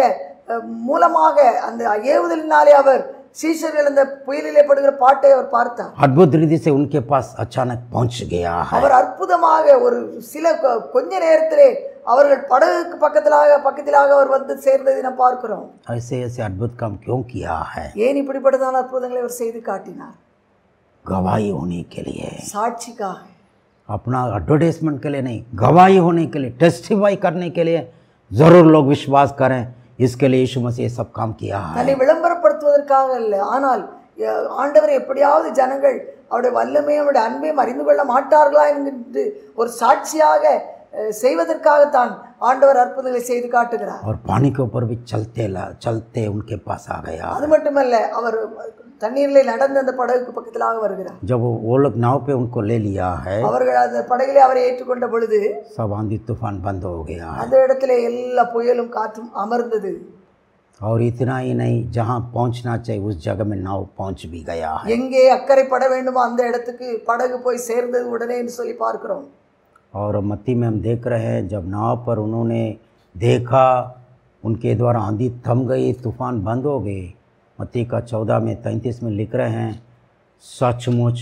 அஹ், மூலமாக அந்த ஏவுதலினாலே அவர் சீஷர்கள் அந்த புயலிலே படுகிற பாட்டை அவர் பார்த்தார் अद्भुत रीति से उनके पास अचानक पहुंच गया है அவர் அற்புதமாக ஒரு சில கொ- கொஞ்ச நேரத்திலே அவர்கள் படகுக்கு பக்கத்திலாக பக்கத்திலாக அவர் வந்து சேர்ந்ததை நாம் பார்க்கிறோம் ऐसे ऐसे अद्भुत काम क्यों किया है ஏன் இப்படிப்பட்டதான அற்புதங்களை அவர் செய்து காட்டினார் गवाही होने के लिए சாட்சிக்காக अपना एडवर्टाइजमेंट के लिए नहीं गवाही होने के लिए टेस्टिफाई करने के लिए ज़रूर लोग विश्वास करें इसके लिए यीशु मसीह ये सब काम किया है தன்னை விளம்பரப்படுத்துவதற்காக அல்ல ஆனால் அஹ், ஆண்டவர் எப்படியாவது ஜனங்கள் அவருடைய வல்லமையும் அவருடைய அன்பையும் அறிந்து கொள்ள மாட்டார்களா என்கின்ற ஒரு சாட்சியாக அஹ், செய்வதற்காகத்தான் ஆண்டவர் அற்புதங்களை செய்து காட்டுகிறார் और पानी के ऊपर भी चलते ला चलते उनके पास आ गया அது மட்டுமல்ல அவர் தண்ணீரிலே நடந்த அந்த படகுக்கு பக்கத்திலாக வருகிறார் जब वो वो लोग नाव पे उनको ले लिया है அவர்கள் அந்த படகிலே அவரை ஏற்றுக்கொண்ட பொழுது सब आंधी तूफान बंद हो गया है அந்த இடத்துல எல்லா புயலும் காற்றும் அமர்ந்தது और इतना ही नहीं जहाँ पहुँचना चाहिए उस जगह में नाव पहुँच भी गया है எங்கே அக்கறைப்பட வேண்டுமோ அந்த இடத்துக்கு படகு போய் சேர்ந்தது உடனே என்று சொல்லி பார்க்கிறோம் और मत्ती में हम देख रहे हैं जब नाव पर उन्होंने देखा उनके द्वारा आंधी थम गई तूफान बंद हो गए मत्ती का चौदह में तैंतीस में लिख रहे हैं सचमुच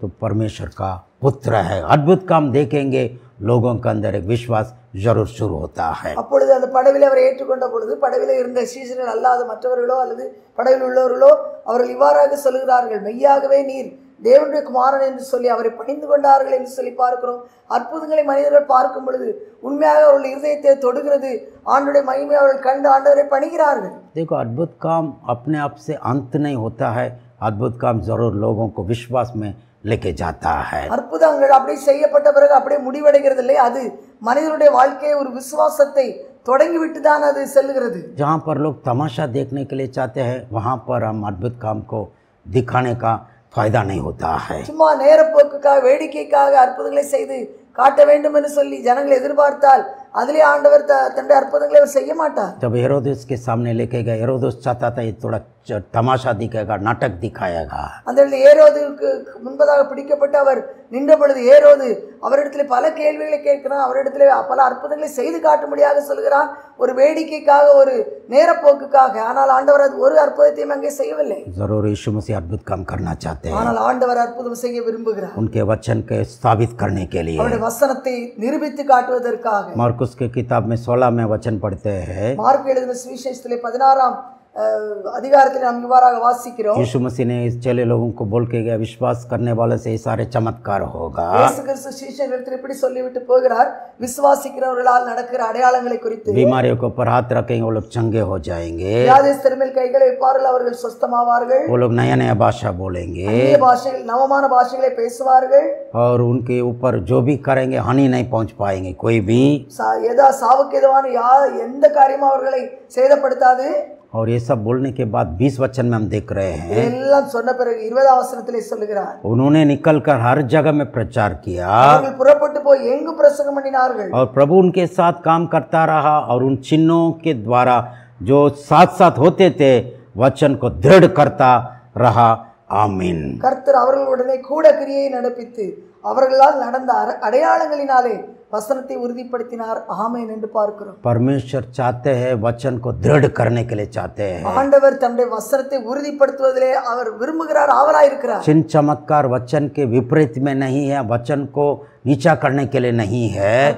तो परमेश्वर का पुत्र है अद्भुत काम देखेंगे लोगों के अंदर एक विश्वास जरूर शुरू होता है அப்பொழுது அந்த படவிலே அவரை ஏற்றுக்கொண்ட பொழுது படவிலே இருந்த சீசர்கள் அல்லாத மற்றவர்களோ அல்லது படவில் உள்ளவர்களோ அவர்கள் இவ்வாறாக சொல்கிறார்கள் மெய்யாகவே நீர் தேவனுடைய குமாரன் என்று சொல்லி அவரை பணிந்து கொண்டார்கள் என்று சொல்லி பார்க்கிறோம் அற்புதங்களை மனிதர்கள் பார்க்கும் பொழுது உண்மையாக அவர்கள் இருதயத்தை தொடுகிறது ஆண்டுடைய மகிமை அவர்கள் கண்டு ஆண்டவரை பணிகிறார்கள் देखो अद्भुत काम अपने आप से अंत नहीं होता है अद्भुत काम जरूर लोगों को विश्वास में लेके जाता है அற்புதங்கள் அப்படியே செய்யப்பட்ட பிறகு அப்படியே முடிவடைகிறது இல்லை அது மனிதனுடைய வாழ்க்கையை ஒரு விசுவாசத்தை தொடங்கிவிட்டு தான் அது செல்லுகிறது जहाँ पर लोग तमाशा देखने के लिए चाहते हैं वहाँ पर हम अद्भुत काम को दिखाने का फायदा नहीं होता है சும்மா நேரப்போக்குக்காக வேடிக்கைக்காக அற்புதங்களை செய்து காட்ட வேண்டும் என்று சொல்லி ஜனங்கள் எதிர்பார்த்தால் அதிலே ஆண்டவர் த தன்னுடைய அற்புதங்களை அவர் செய்ய மாட்டார் जब हेरोदेस के सामने लेके गए हेरोदेस चाहता था ये थोड़ा च- तमाशा दिखेगा नाटक दिखाएगा அந்த இடத்துல ஏரோதுக்கு முன்பதாக பிடிக்கப்பட்டு அவர் நின்ற பொழுது ஏரோது அவரிடத்துல பல கேள்விகளை கேட்கிறான் அவரிடத்துல பல அற்புதங்களை செய்து காட்டும்படியாக சொல்கிறான் ஒரு வேடிக்கைக்காக ஒரு நேரப்போக்குக்காக ஆனால் ஆண்டவர் அது ஒரு அற்புதத்தையும் அங்கே செய்யவில்லை जरूर यीशु मसीह अद्भुत काम करना चाहते हैं ஆனால் ஆண்டவர் அற்புதம் செய்ய விரும்புகிறார் उनके वचन के स्थापित करने के लिए அவருடைய வசனத்தை நிரூபித்து காட்டுவதற்காக मार्कुस के किताब में सोलह में वचन पढ़ते हैं। मार्क सुविशेष पदनाराम பதினாறாம் அஹ், அதிகாரத்தில் நாம் இவ்வாறாக வாசிக்கிறோம் यीशु मसीह ने इस चेले लोगों को बोल के गया विश्वास करने वाले से ये सारे चमत्कार होगा இயேசு கிறிஸ்து சீஷர்களிடத்தில் இப்படி சொல்லிவிட்டு போகிறார் விசுவாசிக்கிறவர்களால் நடக்கிற அடையாளங்களை குறித்து बीमारियों के ऊपर हाथ रखेंगे वो लोग चंगे हो जाएंगे வியாதிஸ்தர் மேல் கைகளை வைப்பார்கள் அவர்கள் சொஸ்தமாவார்கள் वो लोग नया नया भाषा बोलेंगे அந்நிய பாஷைகள் நவமான பாஷைகளை பேசுவார்கள் और उनके ऊपर जो भी करेंगे हानि नहीं पहुंच पाएंगे कोई भी சா- எதா சாவுக்கு எதுவான யா எந்த காரியமும் அவர்களை சேதப்படுத்தாது और ये सब बोलने के बाद बीस वचन में हम देख रहे हैं எல்லாம் சொன்ன பிறகு இருபதாம் வசனத்திலே சொல்லுகிறார் उन्होंने निकलकर हर जगह में प्रचार किया அவர்கள் புறப்பட்டு போய் எங்கு பிரசங்கம் பண்ணினார்கள் और प्रभु उनके साथ काम करता रहा और उन चिन्हों के द्वारा जो साथ साथ होते थे वचन को दृढ़ करता रहा आमीन கர்த்தர் அவர்களுடனே கூட கிரியை நடப்பித்து அவர்களால் நடந்த அர- அடையாளங்களினாலே வசனத்தை உறுதிப்படுத்தினார் ஆமேன் என்று பார்க்கிறோம் பரமேஸ்வர் சாத்தே ஹே வச்சன் கோ திருட் கர்னே கே லியே சாத்தே ஹே ஆண்டவர் தம்முடைய வசனத்தை உறுதிப்படுத்துவதிலே அவர் விரும்புகிறார் ஆவலாய் இருக்கிறார் சின் சமத்கார் வச்சன் கே விபரீத் மே நஹி ஹே வச்சன் கோ नीचा करने के लिए नहीं है।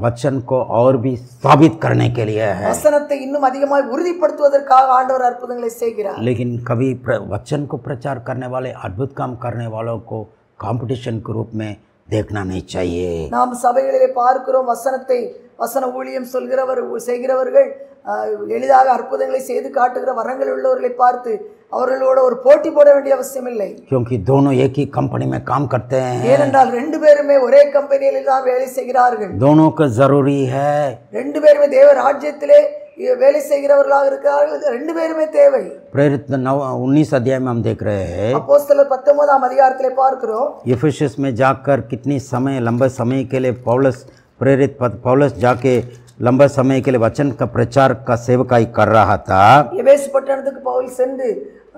वचन को और भी साबित करने के लिए है। लेकिन कभी वचन को प्रचार करने वाले अद्भुत काम करने वालों को कंपटीशन के रूप में देखना नहीं चाहिए। नाम सभी पार्क वसनते வசன ஊழியம் சொல்கிறவர் செய்கிறவர்கள் ஆஹ், எளிதாக அற்புதங்களை செய்து காட்டுகிற வரங்கள் உள்ளவர்களை பார்த்து அவர்களோட ஒரு போட்டி போட வேண்டிய அவசியம் இல்லை क्योंकि दोनों एक ही कंपनी में काम करते हैं ஏனென்றால் ரெண்டு பேருமே ஒரே கம்பெனியில் தான் வேலை செய்கிறார்கள் दोनों को जरूरी है ரெண்டு பேருமே தேவ ராஜ்யத்திலே வேலை செய்கிறவர்களாக இருக்கிறார்கள் ரெண்டு பேருமே தேவை प्रेरित नव उन्नीस अध्याय में हम देख रहे हैं அப்போஸ்தலர் பத்தொன்பதாம் அதிகாரத்திலே பார்க்கிறோம் यफिशस में जाकर कितनी समय लंबे समय के लिए पौलस प्रेरित पद- पौलस जाके लंबे समय के लिए वचन का प्रचार का सेवकाई कर रहा था எபேசு பட்டணத்துக்கு பவுல் சென்று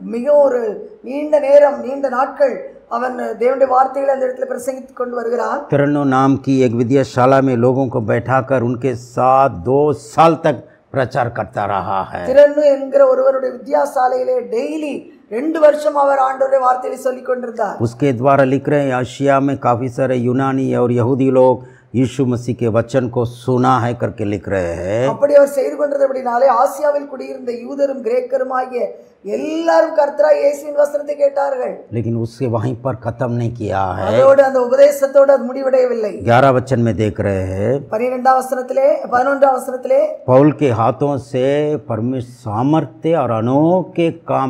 மிகவும் ஒரு நீண்ட நேரம் நீண்ட நாட்கள் அவன் தேவனுடைய வார்த்தைகளை அந்த இடத்துல பிரசங்கித்துக் கொண்டு வருகிறான் तिरन्नो नाम की एक विद्याशाला में लोगों को बैठाकर उनके साथ दो साल तक प्रचार करता रहा है திறன்னு என்கிற ஒருவருடைய வித்தியாசாலையிலே டெய்லி ரெண்டு வருஷம் அவர் ஆண்டவருடைய வார்த்தைகளை சொல்லிக் கொண்டிருந்தார் उसके द्वारा लिख रहे हैं एशिया में काफ़ी सारे यूनानी और यहूदी लोग यीशु मसीह के वचन को सुना है करके लिख रहे हैं அப்படி அவர் செய்து கொண்டிருந்தபடினாலே ஆசியாவில் குடியிருந்த யூதரும் கிரேக்கரும் ஆகிய எல்லாரும் கர்த்தராய் இயேசுவின் வசனத்தை கேட்டார்கள் लेकिन उसके वहीं पर खत्म नहीं किया है அதோடு அந்த உபதேசத்தோடு அது முடிவடையவில்லை ग्यारह वचन में देख रहे हैं பன்னிரெண்டாம் வசனத்திலே பதினொன்றாம் வசனத்திலே पौल के हाथों से परमेश्वर सामर्थ्य और अनोखे काम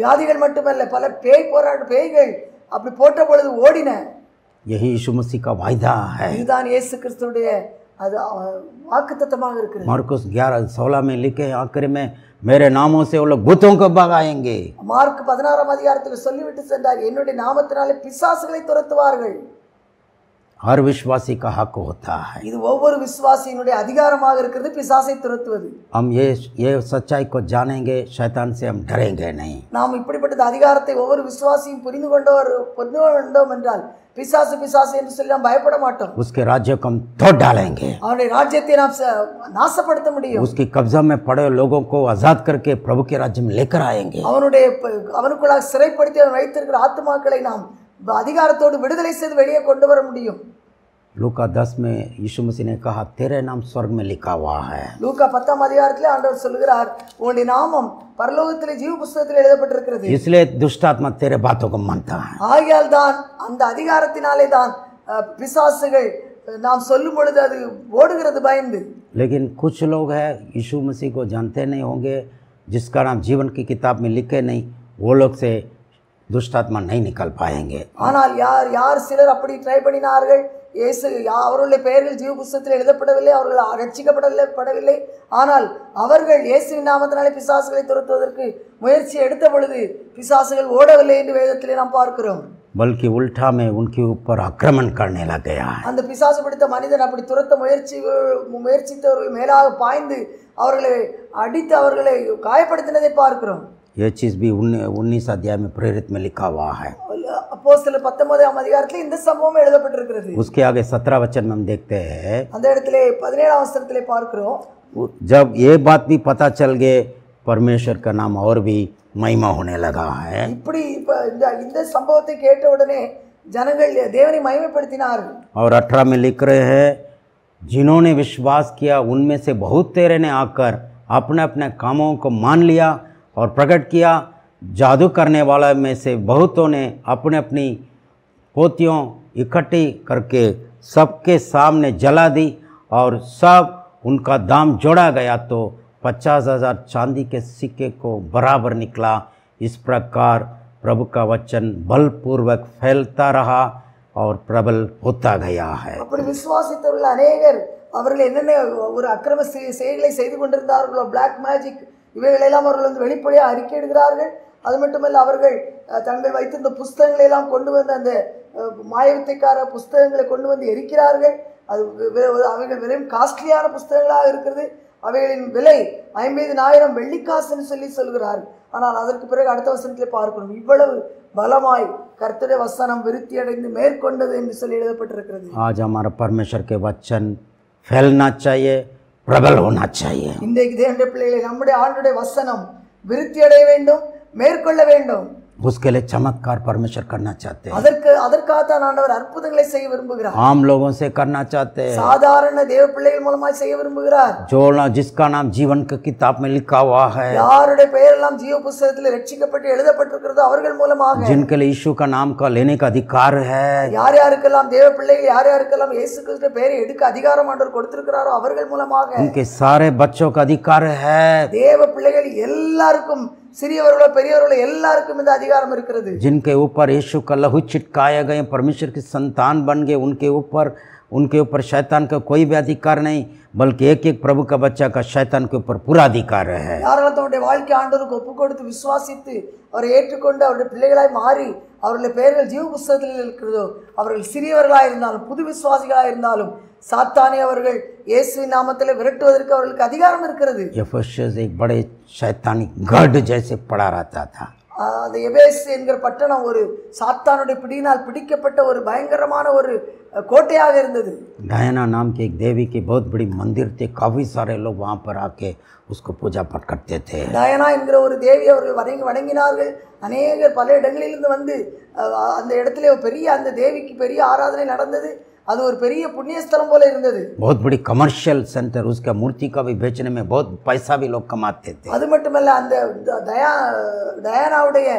வியாதிகள் மட்டுமல்ல பல பேய் போராட்ட பேய்கள் அப்படி போட்ட பொழுது ஓடின. யஹி சுமசிகா வாய்தா. இதுதான் இயேசு கிறிஸ்துடைய அது வாக்கு தத்தமாக இருக்கிறது. மார்க்கோஸ் கியாரது சோலாமே லிக்கே ஆக்கிரமே மேரே நாமோசே உள்ள பூத்தம் கப்பாக ஆயங்கே மார்க் பதினாறாம் அதிகாரத்தில் சொல்லிவிட்டு சென்றார் என்னுடைய நாமத்தினாலே பிசாசுகளை துரத்துவார்கள். हर विश्वासी का हक होता है இது ஒவ்வொரு விசுவாசியினுடைய அதிகாரமாக இருக்கிறது பிசாசை துரத்துவது हम ये ये सच्चाई को जानेंगे शैतान से हम डरेंगे नहीं நாம் இப்படிப்பட்ட அதிகாரத்தை ஒவ்வொரு விசுவாசியும் புரிந்து கொண்டவர் புரிந்து கொண்டோம் என்றால் பிசாசு பிசாசு என்று சொல்லி நாம் பயப்பட மாட்டோம் उसके राज्य को हम तोड़ डालेंगे அவனுடைய ராஜ்யத்தை நாம் ச- நாசப்படுத்த முடியும் उसकी कब्जा में पड़े लोगों को आज़ाद करके प्रभु के राज्य में लेकर आएंगे அவனுடைய ப- அவனுக்குள்ளாக சிறைப்படுத்தி அவன் வைத்திருக்கிற ஆத்துமாக்களை நாம் அதிகாரத்தோடு விடுதலை செய்து வெளியே கொண்டு வர முடியும் लूका दस में यीशु मसीह ने कहा तेरे नाम स्वर्ग में लिखा हुआ है லூக்கா பத்தாம் அதிகாரத்திலே ஆண்டவர் சொல்லுகிறார் உன்னுடைய நாமம் பரலோகத்திலே ஜீவ புஸ்தகத்தில் எழுதப்பட்டிருக்கிறது इसलिए दुष्ट आत्मा तेरे बातों को मानता है ஆகையால் தான் அந்த அதிகாரத்தினாலே தான் அஹ், பிசாசுகள் அஹ், நாம் சொல்லும் பொழுது அது ஓடுகிறது பயந்து लेकिन कुछ लोग हैं यीशु मसीह को जानते नहीं होंगे जिसका नाम जीवन की किताब में लिखे नहीं वो लोग से दुष्ट आत्मा नहीं निकल पाएंगे ஆனால் யார் யார் சிலர் அப்படி ட்ரை பண்ணினார்கள் இயேசு யா- அவர்களுடைய பெயர்கள் ஜீவ புஸ்தகத்தில் எழுதப்படவில்லை அவர்கள் ரட்சிக்கப்படவில்லை படவில்லை ஆனால் அவர்கள் இயேசுவின் நாமத்தினாலே பிசாசுகளை துரத்துவதற்கு முயற்சி எடுத்த பொழுது பிசாசுகள் ஓடவில்லை என்று வேதத்திலே நாம் பார்க்கிறோம் बल्कि उल्टा में उनके ऊपर आक्रमण करने लग गया है அந்த பிசாசு பிடித்த மனிதன் அப்படி துரத்த முயற்சி முயற்சித்தவர்கள் மேலாக பாய்ந்து அவர்களை அடித்து அவர்களை காயப்படுத்தினதை பார்க்கிறோம் ये चीज़ भी उन्नीस अध्याय में प्रेरित में लिखा हुआ है அப்போ சில பத்தொன்பதாம் அதிகாரத்தில் இந்த சம்பவம் எழுதப்பட்டிருக்கிறது उसके आगे सत्रह वचन में हम देखते हैं அந்த இடத்திலே பதினேழாம் வசனத்திலே பார்க்கிறோம் जब ये बात भी पता चल गए परमेश्वर का नाम और भी महिमा होने लगा है இப்படி இப்ப இந்த இந்த சம்பவத்தை கேட்ட உடனே ஜனங்கள் தேவனை மகிமைப்படுத்தினார்கள் और अठारह में लिख रहे हैं जिन्होंने विश्वास किया उनमें से बहुत तेरे ने आकर अपने अपने कामों को मान लिया और प्रकट किया जादू करने वाला में से बहुतों ने अपने अपनी पोतियों इकट्ठी करके सबके सामने जला दी और सब उनका दाम जोड़ा गया तो पचास हजार चांदी के सिक्के को बराबर निकला इस प्रकार प्रभु का वचन बलपूर्वक फैलता रहा और प्रबल होता गया है அப்படி விசுவாசித்தவர்கள் அநேகர் அவர்கள் என்னென்ன ஒரு அக்கிரம செய்- செயல்களை செய்து கொண்டிருந்தார்களோ பிளாக் மேஜிக் இவைகளெல்லாம் அவர்கள் வந்து வெளிப்படையாக அறிக்கையிடுகிறார்கள் அது மட்டுமல்ல அவர்கள் அஹ், தங்கள் வைத்திருந்த புஸ்தகங்களை எல்லாம் கொண்டு வந்து அந்த அஹ், மாயவித்தைக்கார புஸ்தகங்களை கொண்டு வந்து எரிக்கிறார்கள் அது வெ- வெ- அவைகள் வெறும் காஸ்ட்லியான புஸ்தகங்களாக இருக்கிறது அவைகளின் விலை ஐம்பதினாயிரம் வெள்ளிக்காசுன்னு சொல்லி சொல்கிறார்கள் ஆனால் அதற்கு பிறகு அடுத்த வசனத்திலே பார்க்கணும் இவ்வளவு பலமாய் கர்த்தருடைய வசனம் விருத்தி அடைந்து மேற்கொண்டது என்று சொல்லி எழுதப்பட்டிருக்கிறது आज हमारा परमेश्वर के वचन फैलना चाहिए பிரபலவனாச்சு இன்றைக்கு தேவனுடைய பிள்ளைகளை நம்முடைய ஆண்டுடைய வசனம் விருத்தி அடைய வேண்டும் மேற்கொள்ள வேண்டும். उसके लिए चमत्कार परमेश्वर करना चाहते हैं அதற்கு அதற்காகத்தான் ஆண்டவர் அற்புதங்களை செய்ய விரும்புகிறார் आम लोगों से करना चाहते हैं சாதாரண தேவ பிள்ளைகள் மூலமாய் செய்ய விரும்புகிறார் जो ना जिसका नाम जीवन की किताब में लिखा हुआ है யாருடைய பெயரெல்லாம் ஜீவ புஸ்தகத்தில் ரட்சிக்கப்பட்டு எழுதப்பட்டிருக்கிறதோ அவர்கள் மூலமாக जिनके लिए यीशु का नाम का लेने का अधिकार है யார் யாருக்கெல்லாம் தேவ பிள்ளைகள் யார் யாருக்கெல்லாம் இயேசு கிறிஸ்து பெயரை எடுக்க அதிகாரம் ஆண்டவர் கொடுத்திருக்கிறாரோ அவர்கள் மூலமாக उनके सारे बच्चों का अधिकार है தேவ பிள்ளைகள் எல்லாருக்கும் சிறியவர்களோ பெரியவர்களோ எல்லாருக்கும் இந்த அதிகாரம் இருக்கிறது जिनके ऊपर यीशु का लहू छिटकाए गए परमेश्वर की संतान बन गए उनके ऊपर उनके ऊपर शैतान का कोई भी अधिकार नहीं बल्कि एक एक प्रभु का बच्चा का शैतान के ऊपर पूरा अधिकार है யாரெல்லாம் தன்னுடைய வாழ்க்கை ஆண்டவருக்கு ஒப்பு கொடுத்து விசுவாசித்து அவரை ஏற்றுக்கொண்டு அவருடைய பிள்ளைகளாய் மாறி அவர்களுடைய பெயர்கள் ஜீவ புஸ்தகத்தில் இருக்கிறதோ அவர்கள் சிறியவர்களாக இருந்தாலும் புது விசுவாசிகளாக இருந்தாலும் சாத்தானே அவர்கள் இயேசுவின் நாமத்தில் விரட்டுவதற்கு அவர்களுக்கு அதிகாரம் இருக்கிறது एफेसियस एक बड़े शैतानी गढ़ जैसे पड़ा रहता था ஆஹ் அந்த எபேஸ் என்கிற பட்டணம் ஒரு சாத்தானுடைய பிடியினால் பிடிக்கப்பட்ட ஒரு பயங்கரமான ஒரு அஹ், கோட்டையாக இருந்தது डायना नाम की एक देवी की बहुत बड़ी मंदिर थे काफ़ी सारे लोग वहाँ पर आके उसको पूजा पाठ करते थे டயனா என்கிற ஒரு தேவி அவர்கள் வணங்கி வணங்கினார்கள் அநேகர் பல இடங்களிலிருந்து வந்து அஹ், அந்த இடத்துல ஒரு பெரிய அந்த தேவிக்கு பெரிய ஆராதனை நடந்தது அது ஒரு பெரிய புண்ணியஸ்தலம் போல இருந்தது बहुत बड़ी कमर्शियल सेंटर उसका मूर्ति का भी बेचने में बहुत पैसा भी लोग कमाते थे அது மட்டுமல்ல அந்த த- தயா டயானாவுடைய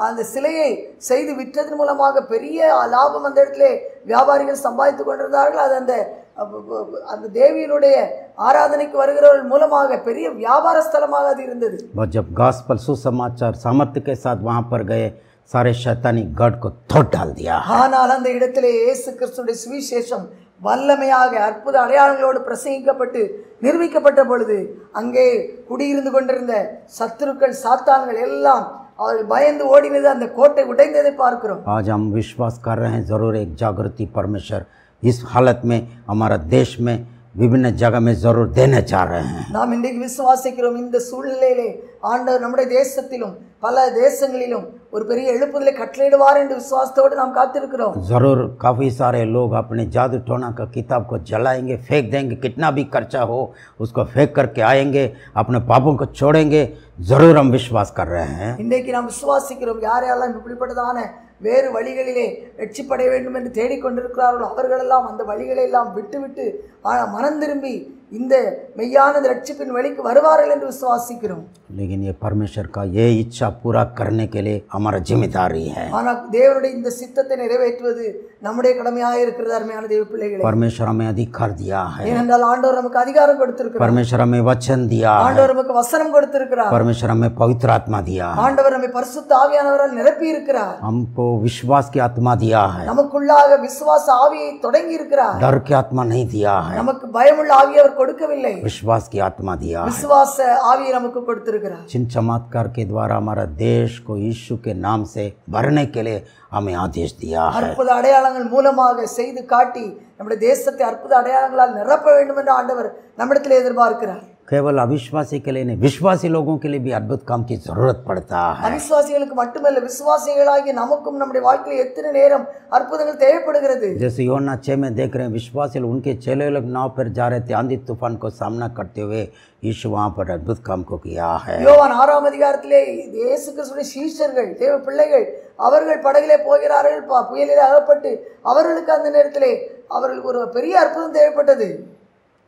அந்த சிலையை செய்து விற்றதன் மூலமாக பெரிய லாபம் அந்த இடத்துல வியாபாரிகள் சம்பாதித்து கொண்டிருந்தார்கள் அது அந்த அப்ப- அப்ப- அந்த தேவியினுடைய ஆராதனைக்கு வருகிறவர்கள் மூலமாக பெரிய வியாபார ஸ்தலமாக அது இருந்தது और जब गास्पल सुसमाचार सामर्थ्य के साथ वहाँ पर गए सारे शैतानी गढ़ को तोड़ डाल दिया ஆனால் அந்த இடத்திலே இயேசு கிறிஸ்துடைய சுவிசேஷம் வல்லமையாக அற்புத அடையாளங்களோடு பிரசங்கிக்கப்பட்டு நிரூபிக்கப்பட்ட பொழுது அங்கே குடியிருந்து கொண்டிருந்த சத்துருக்கள் சாத்தான்கள் எல்லாம் அவர்கள் பயந்து ஓடினது அந்த கோட்டை உடைந்ததை பார்க்கிறோம் आज हम विश्वास कर रहे हैं ज़रूर एक जागृति परमेश्वर इस हालत में हमारा देश में विभिन्न जगह में ज़रूर देने जा रहे हैं நாம் இன்றைக்கு விசுவாசிக்கிறோம் இந்த சூழ்நிலையிலே ஆண்டவர் நம்முடைய தேசத்திலும் பல தேசங்களிலும் ஒரு பெரிய எழுப்புதலை கட்டளையிடுவார் என்று விசுவாசத்தோடு நாம் காத்திருக்கிறோம் ज़रूर काफ़ी सारे लोग अपने जादू टोना का किताब को जलाएंगे फेंक देंगे कितना भी खर्चा हो उसको फेंक करके आएंगे अपने पापों को छोड़ेंगे ज़रूर हम विश्वास कर रहे हैं இன்றைக்கு நாம் விசுவாசிக்கிறோம் யார் யாரெல்லாம் இப்படிப்பட்டதான வேறு வழிகளிலே வெற்றிப்படைய வேண்டும் என்று தேடிக்கொண்டிருக்கிறார்களோ அவர்களெல்லாம் அந்த வழிகளை எல்லாம் விட்டுவிட்டு ஆ- மனம் திரும்பி இந்த மெய்யான ரட்சிப்பின் வழிக்கு வருவார்கள் என்று விசுவாசிக்கிறோம் लेकिन ये परमेश्वर का ये इच्छा पूरा करने के लिए हमारा जिम्मेदारी है ஆனால் தேவனுடைய இந்த சித்தத்தை நிறைவேற்றுவது நம்முடைய கடமையாக இருக்கிறது அருமையான தேவ பிள்ளைகளே परमेश्वर हमें अधिकार दिया है ஏனென்றால் ஆண்டவர் நமக்கு அதிகாரம் கொடுத்திருக்கிறார் परमेश्वर हमें वचन दिया है ஆண்டவர் நமக்கு வசனம் கொடுத்திருக்கிறார் परमेश्वर हमें पवित्र आत्मा दिया है ஆண்டவர் நம்மை பரிசுத்த ஆவியானவரால் நிரப்பி இருக்கிறார் हमको विश्वास की आत्मा दिया है நமக்குள்ளாக விசுவாச ஆவியை தொடங்கி இருக்கிறார் डर की आत्मा नहीं दिया है நமக்கு பயமுள்ள ஆவியை அவர் கொடுக்கவில்லை विश्वास की आत्मा दिया है விசுவாச ஆவியை நமக்கு கொடுத்திருக்கிறார் चिन्ह चमत्कार के द्वारा हमारा देश को यीशु के नाम से भरने के लिए ஆமை ஆதேஷ்தியாக அற்புத அடையாளங்கள் மூலமாக செய்து காட்டி நம்முடைய தேசத்தை அற்புத அடையாளங்களால் நிரப்ப வேண்டும் என்ற ஆண்டவர் நம்மிடத்தில் எதிர்பார்க்கிறார். केवल अविश्वासी के लिए नहीं विश्वासी लोगों के लिए भी अद्भुत काम की जरूरत पड़ता है அவிசுவாசிகளுக்கு மட்டுமல்ல விசுவாசிகளாகிய நமக்கும் நம்முடைய வாழ்க்கையில் எத்தனை நேரம் அற்புதங்கள் தேவைப்படுகிறது जैसे योना छः में देख रहे हैं विश्वासी लोग उनके चेले लोग नाव पर जा रहे थे आंधी तूफान को सामना करते हुए यीशु वहाँ पर अद्भुत काम को किया है யோவான் ஆறாம் அதிகாரத்திலே இயேசு கிறிஸ்துடைய சீஷர்கள் தேவ பிள்ளைகள் அவர்கள் படகிலே போகிறார்கள் ப- புயலிலே அகப்பட்டு அவர்களுக்கு அந்த நேரத்திலே அவர்களுக்கு ஒரு பெரிய அற்புதம் தேவைப்பட்டது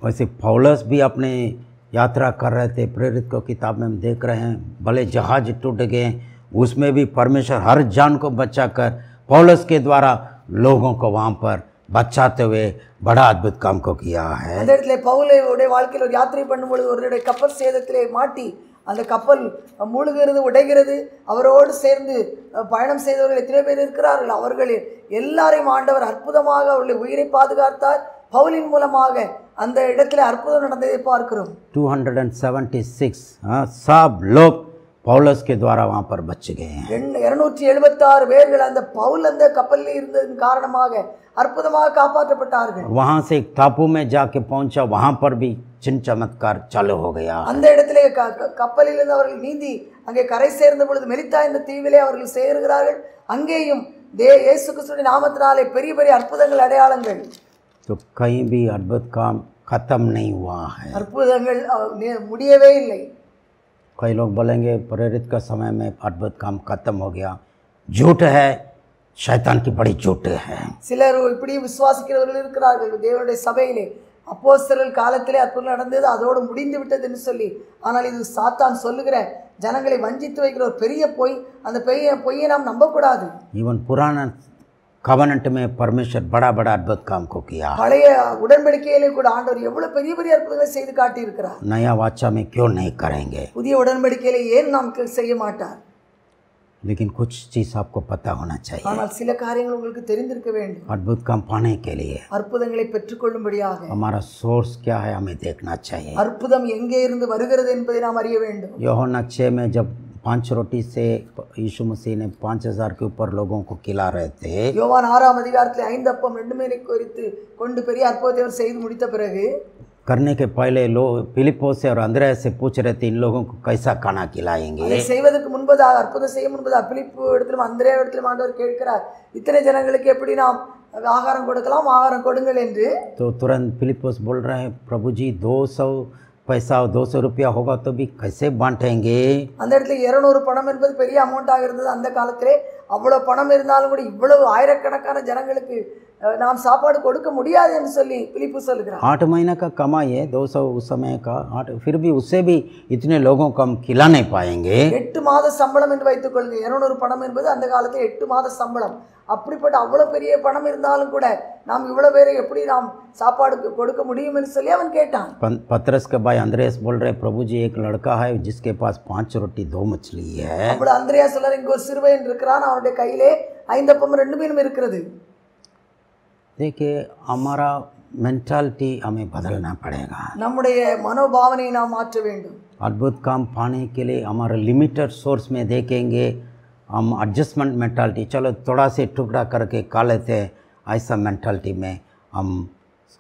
वैसे पौलस भी अपने यात्रा कर रहे थे प्रेरित को किताब में हम देख रहे हैं भले जहाज टूट गए उसमें भी परमेश्वर हर जान को बचाकर पौलस के द्वारा लोगों को वहाँ पर बचाते हुए बड़ा अद्भुत काम को किया है அந்த இடத்துல பவுலுடைய வாழ்க்கையில் ஒரு யாத்திரை பண்ணும்பொழுது ஒருவருடைய கப்பல் சேதத்திலே மாட்டி அந்த கப்பல் மூழ்கிறது உடைகிறது அவரோடு சேர்ந்து அஹ், பயணம் செய்தவர்கள் எத்தனை பேர் இருக்கிறார்கள் அவர்கள் எல்லாரையும் ஆண்டவர் அற்புதமாக அவர்களை உயிரை பாதுகாத்தார் பவுலின் மூலமாக அந்த இடத்துல அற்புதம் நடந்ததை பார்க்கிறோம். 276 சாப் லோக் பவுலஸ்கே துவாரா வா பர் பச்சு கே இருநூற்றி எழுபத்தாறு பேர்கள் அந்த பவுல் அந்த கப்பலில் இருந்ததன் காரணமாக அற்புதமாக காப்பாற்றப்பட்டார்கள். வஹா சே தாப்பு மே ஜாக்கே பहुंचा வஹா பர் பி சின் சமத்கார் சாலு ஹோ கயா. அந்த இடத்துல கப்பலில் இருந்து அவர்கள் நீந்தி அங்கே கரை சேர்ந்த பொழுது மெலித்தா இந்த தீவிலே அவர்கள் சேருகிறார்கள். அங்கேயும் தே இயேசு கிறிஸ்துவின் நாமத்தினாலே பெரிய பெரிய அற்புதங்கள் அடையாளங்கள். तो कहीं भी अद्भुत काम खत्म नहीं हुआ है அற்புதங்கள் அஹ், நி- முடியவே இல்லை कई लोग बोलेंगे प्रेरित का समय में अद्भुत काम खत्म हो गया झूठ है शैतान की बड़ी झूठ है சிலர் இப்படி விசுவாசிக்கிறவர்கள் இருக்கிறார்கள் தேவனுடைய சபையிலே அப்போஸ்தலர்கள் காலத்திலே அற்புதம் நடந்தது அதோடு முடிந்து விட்டது என்று சொல்லி ஆனால் இது சாத்தான் சொல்லுகிற ஜனங்களை வஞ்சித்து வைக்கிற ஒரு பெரிய பொய் அந்த பெய்ய பொய்யை நாம் நம்பக்கூடாது इवन पुराना कवनेंट में परमेश्वर बड़ा बड़ा अद्भुत काम को किया பழைய உடன்படிக்கையிலே கூட ஆண்டவர் எவ்வளவு பெரிய பெரிய அற்புதங்களை செய்து காட்டியிருக்கிறார் नया वाचा में क्यों नहीं करेंगे புதிய உடன்படிக்கையில ஏன் நாம் க- செய்ய மாட்டார் लेकिन कुछ चीज़ आपको पता होना चाहिए ஆனால் சில காரியங்கள் உங்களுக்கு தெரிந்திருக்க வேண்டும் अद्भुत काम पाने के लिए அற்புதங்களை பெற்றுக்கொள்ளும்படியாக हमारा सोर्स क्या है हमें देखना चाहिए அற்புதம் எங்கே இருந்து வருகிறது என்பதை நாம் அறிய வேண்டும் योहना छः में जब पांच रोटी से यीशु मसीह ने पाँच हजार के ऊपर लोगों को खिला रहे थे யோவான் ஆறாம் அதிகாரத்தில் ஐந்து அப்பம் ரெண்டு மேலை குறித்து கொண்டு பெரிய அற்புதத்தை அவர் செய்து முடித்த பிறகு करने के पहले लोग फिलिपो से और अंद्रय से पूछ रहे थे इन लोगों को कैसा खाना खिलाएंगे அதை செய்வதற்கு முன்பதாக அற்புதம் செய்ய முன்பதாக பிலிப்பு இடத்திலும் அந்திரே இடத்திலும் ஆண்டவர் கேட்கிறார் இத்தனை ஜனங்களுக்கு எப்படி நாம் ஆகாரம் கொடுக்கலாம் ஆகாரம் கொடுங்கள் என்று तो तुरंत फिलिपोस बोल रहे हैं प्रभु जी दो सौ पैसा दो सौ रुपया होगा तो भी कैसे बांटेंगे அந்த இடத்துல இருநூறு பணம் என்பது பெரிய அமௌண்ட்டாக இருந்தது அந்த காலத்திலே அவ்வளோ பணம் இருந்தாலும் கூட இவ்வளவு ஆயிரக்கணக்கான ஜனங்களுக்கு அஹ், நாம் சாப்பாடு கொடுக்க முடியாது என்று சொல்லி பிலிப்பு சொல்லுகிறார் आठ महीने का कमाई है दो सौ उस समय का आठ फिर भी उससे भी इतने लोगों को हम खिला नहीं पाएंगे எட்டு மாத சம்பளம் என்று வைத்துக் கொள்ளுங்க இருநூறு பணம் என்பது அந்த காலத்தில் எட்டு மாத சம்பளம் அப்படிப்பட்ட அவ்வளோ பெரிய பணம் இருந்தாலும் கூட நாம் இவ்வளோ பேரை எப்படி நாம் சாப்பாடு கொடுக்க முடியும் என்று சொல்லி அவன் கேட்டான் पन- पतरस के भाई अंद्रेस बोल रहे प्रभु जी एक लड़का है जिसके पास पांच रोटी दो मछली है அப்படி அந்திரியா சொல்றார் இங்க ஒரு சிறுவன் இருக்கிறான் அவனுடைய கையிலே ஐந்தப்பம் ரெண்டு மீனும் இருக்கிறது देखिए हमारा मेंटालिटी हमें बदलना पड़ेगा நம்முடைய மனோபாவனையை நாம் மாற்ற வேண்டும் अद्भुत काम पाने के लिए हमारा लिमिटेड सोर्स में देखेंगे हम एडजस्टमेंट मेंटालिटी चलो थोड़ा से टुकड़ा करके खा लेते हैं ऐसा मेंटालिटी में हम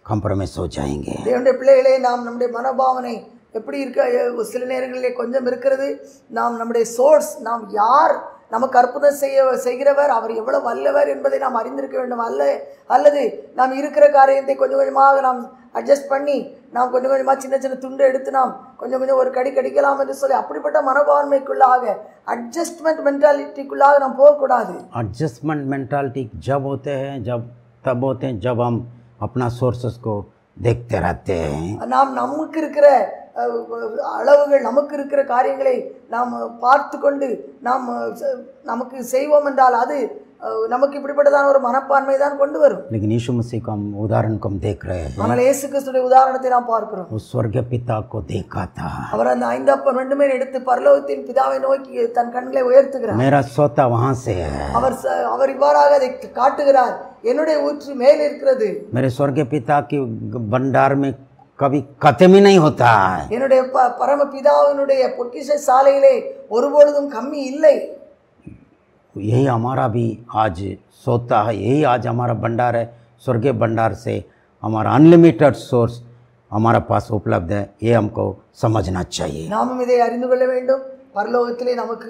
कॉम्प्रोमाइज हो जाएंगे தேவனுடைய பிள்ளைகளே நாம் நம்முடைய மனோபாவனை எப்படி இருக்க அஹ் சில நேரங்களிலே கொஞ்சம் இருக்கிறது நாம் நம்முடைய சோர்ஸ் நாம் யார் நமக்கு அற்புதம் செய்ய செய்கிறவர் அவர் எவ்வளவு வல்லவர் என்பதை நாம் அறிந்திருக்க வேண்டும் அல்ல அல்லது நாம் இருக்கிற காரியத்தை கொஞ்சம் கொஞ்சமாக நாம் அட்ஜஸ்ட் பண்ணி நாம் கொஞ்சம் கொஞ்சமாக சின்ன சின்ன துண்டு எடுத்து நாம் கொஞ்சம் கொஞ்சம் ஒரு கடி கடிக்கலாம் என்று சொல்லி அப்படிப்பட்ட மனோபான்மைக்குள்ளாக அட்ஜஸ்ட்மெண்ட் மென்டாலிட்டிக்குள்ளாக நாம் போகக்கூடாது एडजस्टमेंट मेंटालिटी जब होते हैं जब तब होते हैं जब हम अपना सोर्सेस को देखते रहते हैं நாம் நமக்கு இருக்கிற அஹ், அளவுகள் நமக்கு இருக்கிற காரியங்களை நாம் பார்த்து கொண்டு நாம் நமக்கு செய்வோம் என்றால் அது நமக்கு இப்படிப்பட்டதான ஒரு மனப்பான்மை தான் கொண்டு வரும். இன்னைக்கு நீஷு முசிகம் உதாரணக்கம் தேக்கிறேன் ஆனால் இயேசு கிறிஸ்துடைய உதாரணத்தை நாம் பார்க்கிறோம். ஸ்வர்க பிதாக்கோ தேக்காத்தா? அவர் அந்த ஐந்தப்பன் ரெண்டுமே எடுத்து பரலோகத்தின் பிதாவை நோக்கி தன் கண்களை உயர்த்துகிறார். மேரா சோத்தா வஹாசே அவர் அவர் இவ்வாறாக அதை காட்டுகிறார். என்னுடைய ஊற்று மேல் இருக்கிறது. மேரே ஸ்வர்க பிதா கி பண்டார் மே कभी खत्म ही नहीं होता है என்னுடைய ப பரம பிதாவினுடைய பொக்கிஷ சாலையிலே ஒருபொழுதும் கம்மி இல்லை यही हमारा भी आज सोता है यही आज हमारा भंडार है स्वर्गीय भंडार से हमारा अनलिमिटेड सोर्स हमारा पास उपलब्ध है ये हमको समझना चाहिए நாமும் இதை அறிந்து கொள்ள வேண்டும் பரலோகத்திலே நமக்கு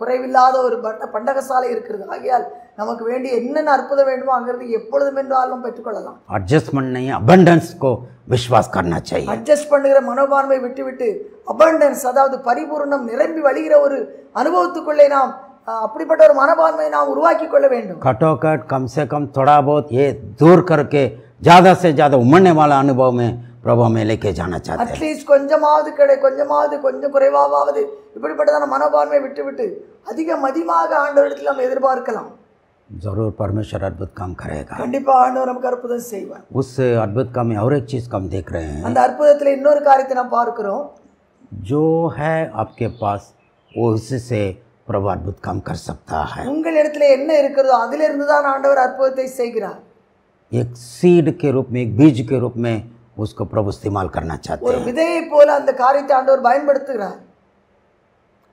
குறைவில்லாத ஒரு பண்ட பண்டகசாலை இருக்கிறது. ஆகையால் நமக்கு வேண்டிய என்னென்ன அற்புதம் வேண்டுமோ அங்கிருந்து எப்பொழுதும் என்றாலும் பெற்றுக்கொள்ளலாம். அட்ஜஸ்ட் அட்ஜஸ்ட்மெண்ட் அபண்டன்ஸ் கோ விஸ்வாஸ் கர்னா சாய் அட்ஜஸ்ட் பண்ணுகிற மனோபான்மை விட்டுவிட்டு அபண்டன்ஸ் அதாவது பரிபூர்ணம் நிரம்பி வழிகிற ஒரு அனுபவத்துக்குள்ளே நாம் அப்படிப்பட்ட ஒரு மனபான்மையை நாம் உருவாக்கி கொள்ள வேண்டும். கட்டோகட் கம் சே கம் தொடா போத் ஏ தூர் கருக்கே ஜாதா சே ஜாதா உமண்ணே வாழ அனுபவமே प्रभु हमें लेके जाना चाहते हैं அட்லீஸ்ட் கொஞ்சமாவது கிடை கொஞ்சமாவது கொஞ்சம் குறைவாவது இப்படிப்பட்டதான மனோபான்மை விட்டுவிட்டு அதிக மதிமாக ஆண்டவரிடத்தில் நாம் எதிர்பார்க்கலாம் ज़रूर परमेश्वर अद्भुत काम करेगा கண்டிப்பா ஆண்டவர் நமக்கு அற்புதம் செய்வார் उस अद्भुत काम में और एक चीज़ को हम देख रहे हैं அந்த அற்புதத்தில் இன்னொரு காரியத்தை நாம் பார்க்கிறோம் जो है आपके पास वो उससे प्रभु अद्भुत काम कर सकता है உங்கள் இடத்துல என்ன இருக்கிறதோ அதிலிருந்து தான் ஆண்டவர் அற்புதத்தை செய்கிறார் एक सीड के रूप में एक बीज के रूप में उसको प्रभु इस्तेमाल करना चाहते ஒரு हैं விதையை போல அந்த காரியத்தை ஆண்டவர் பயன்படுத்துகிறார்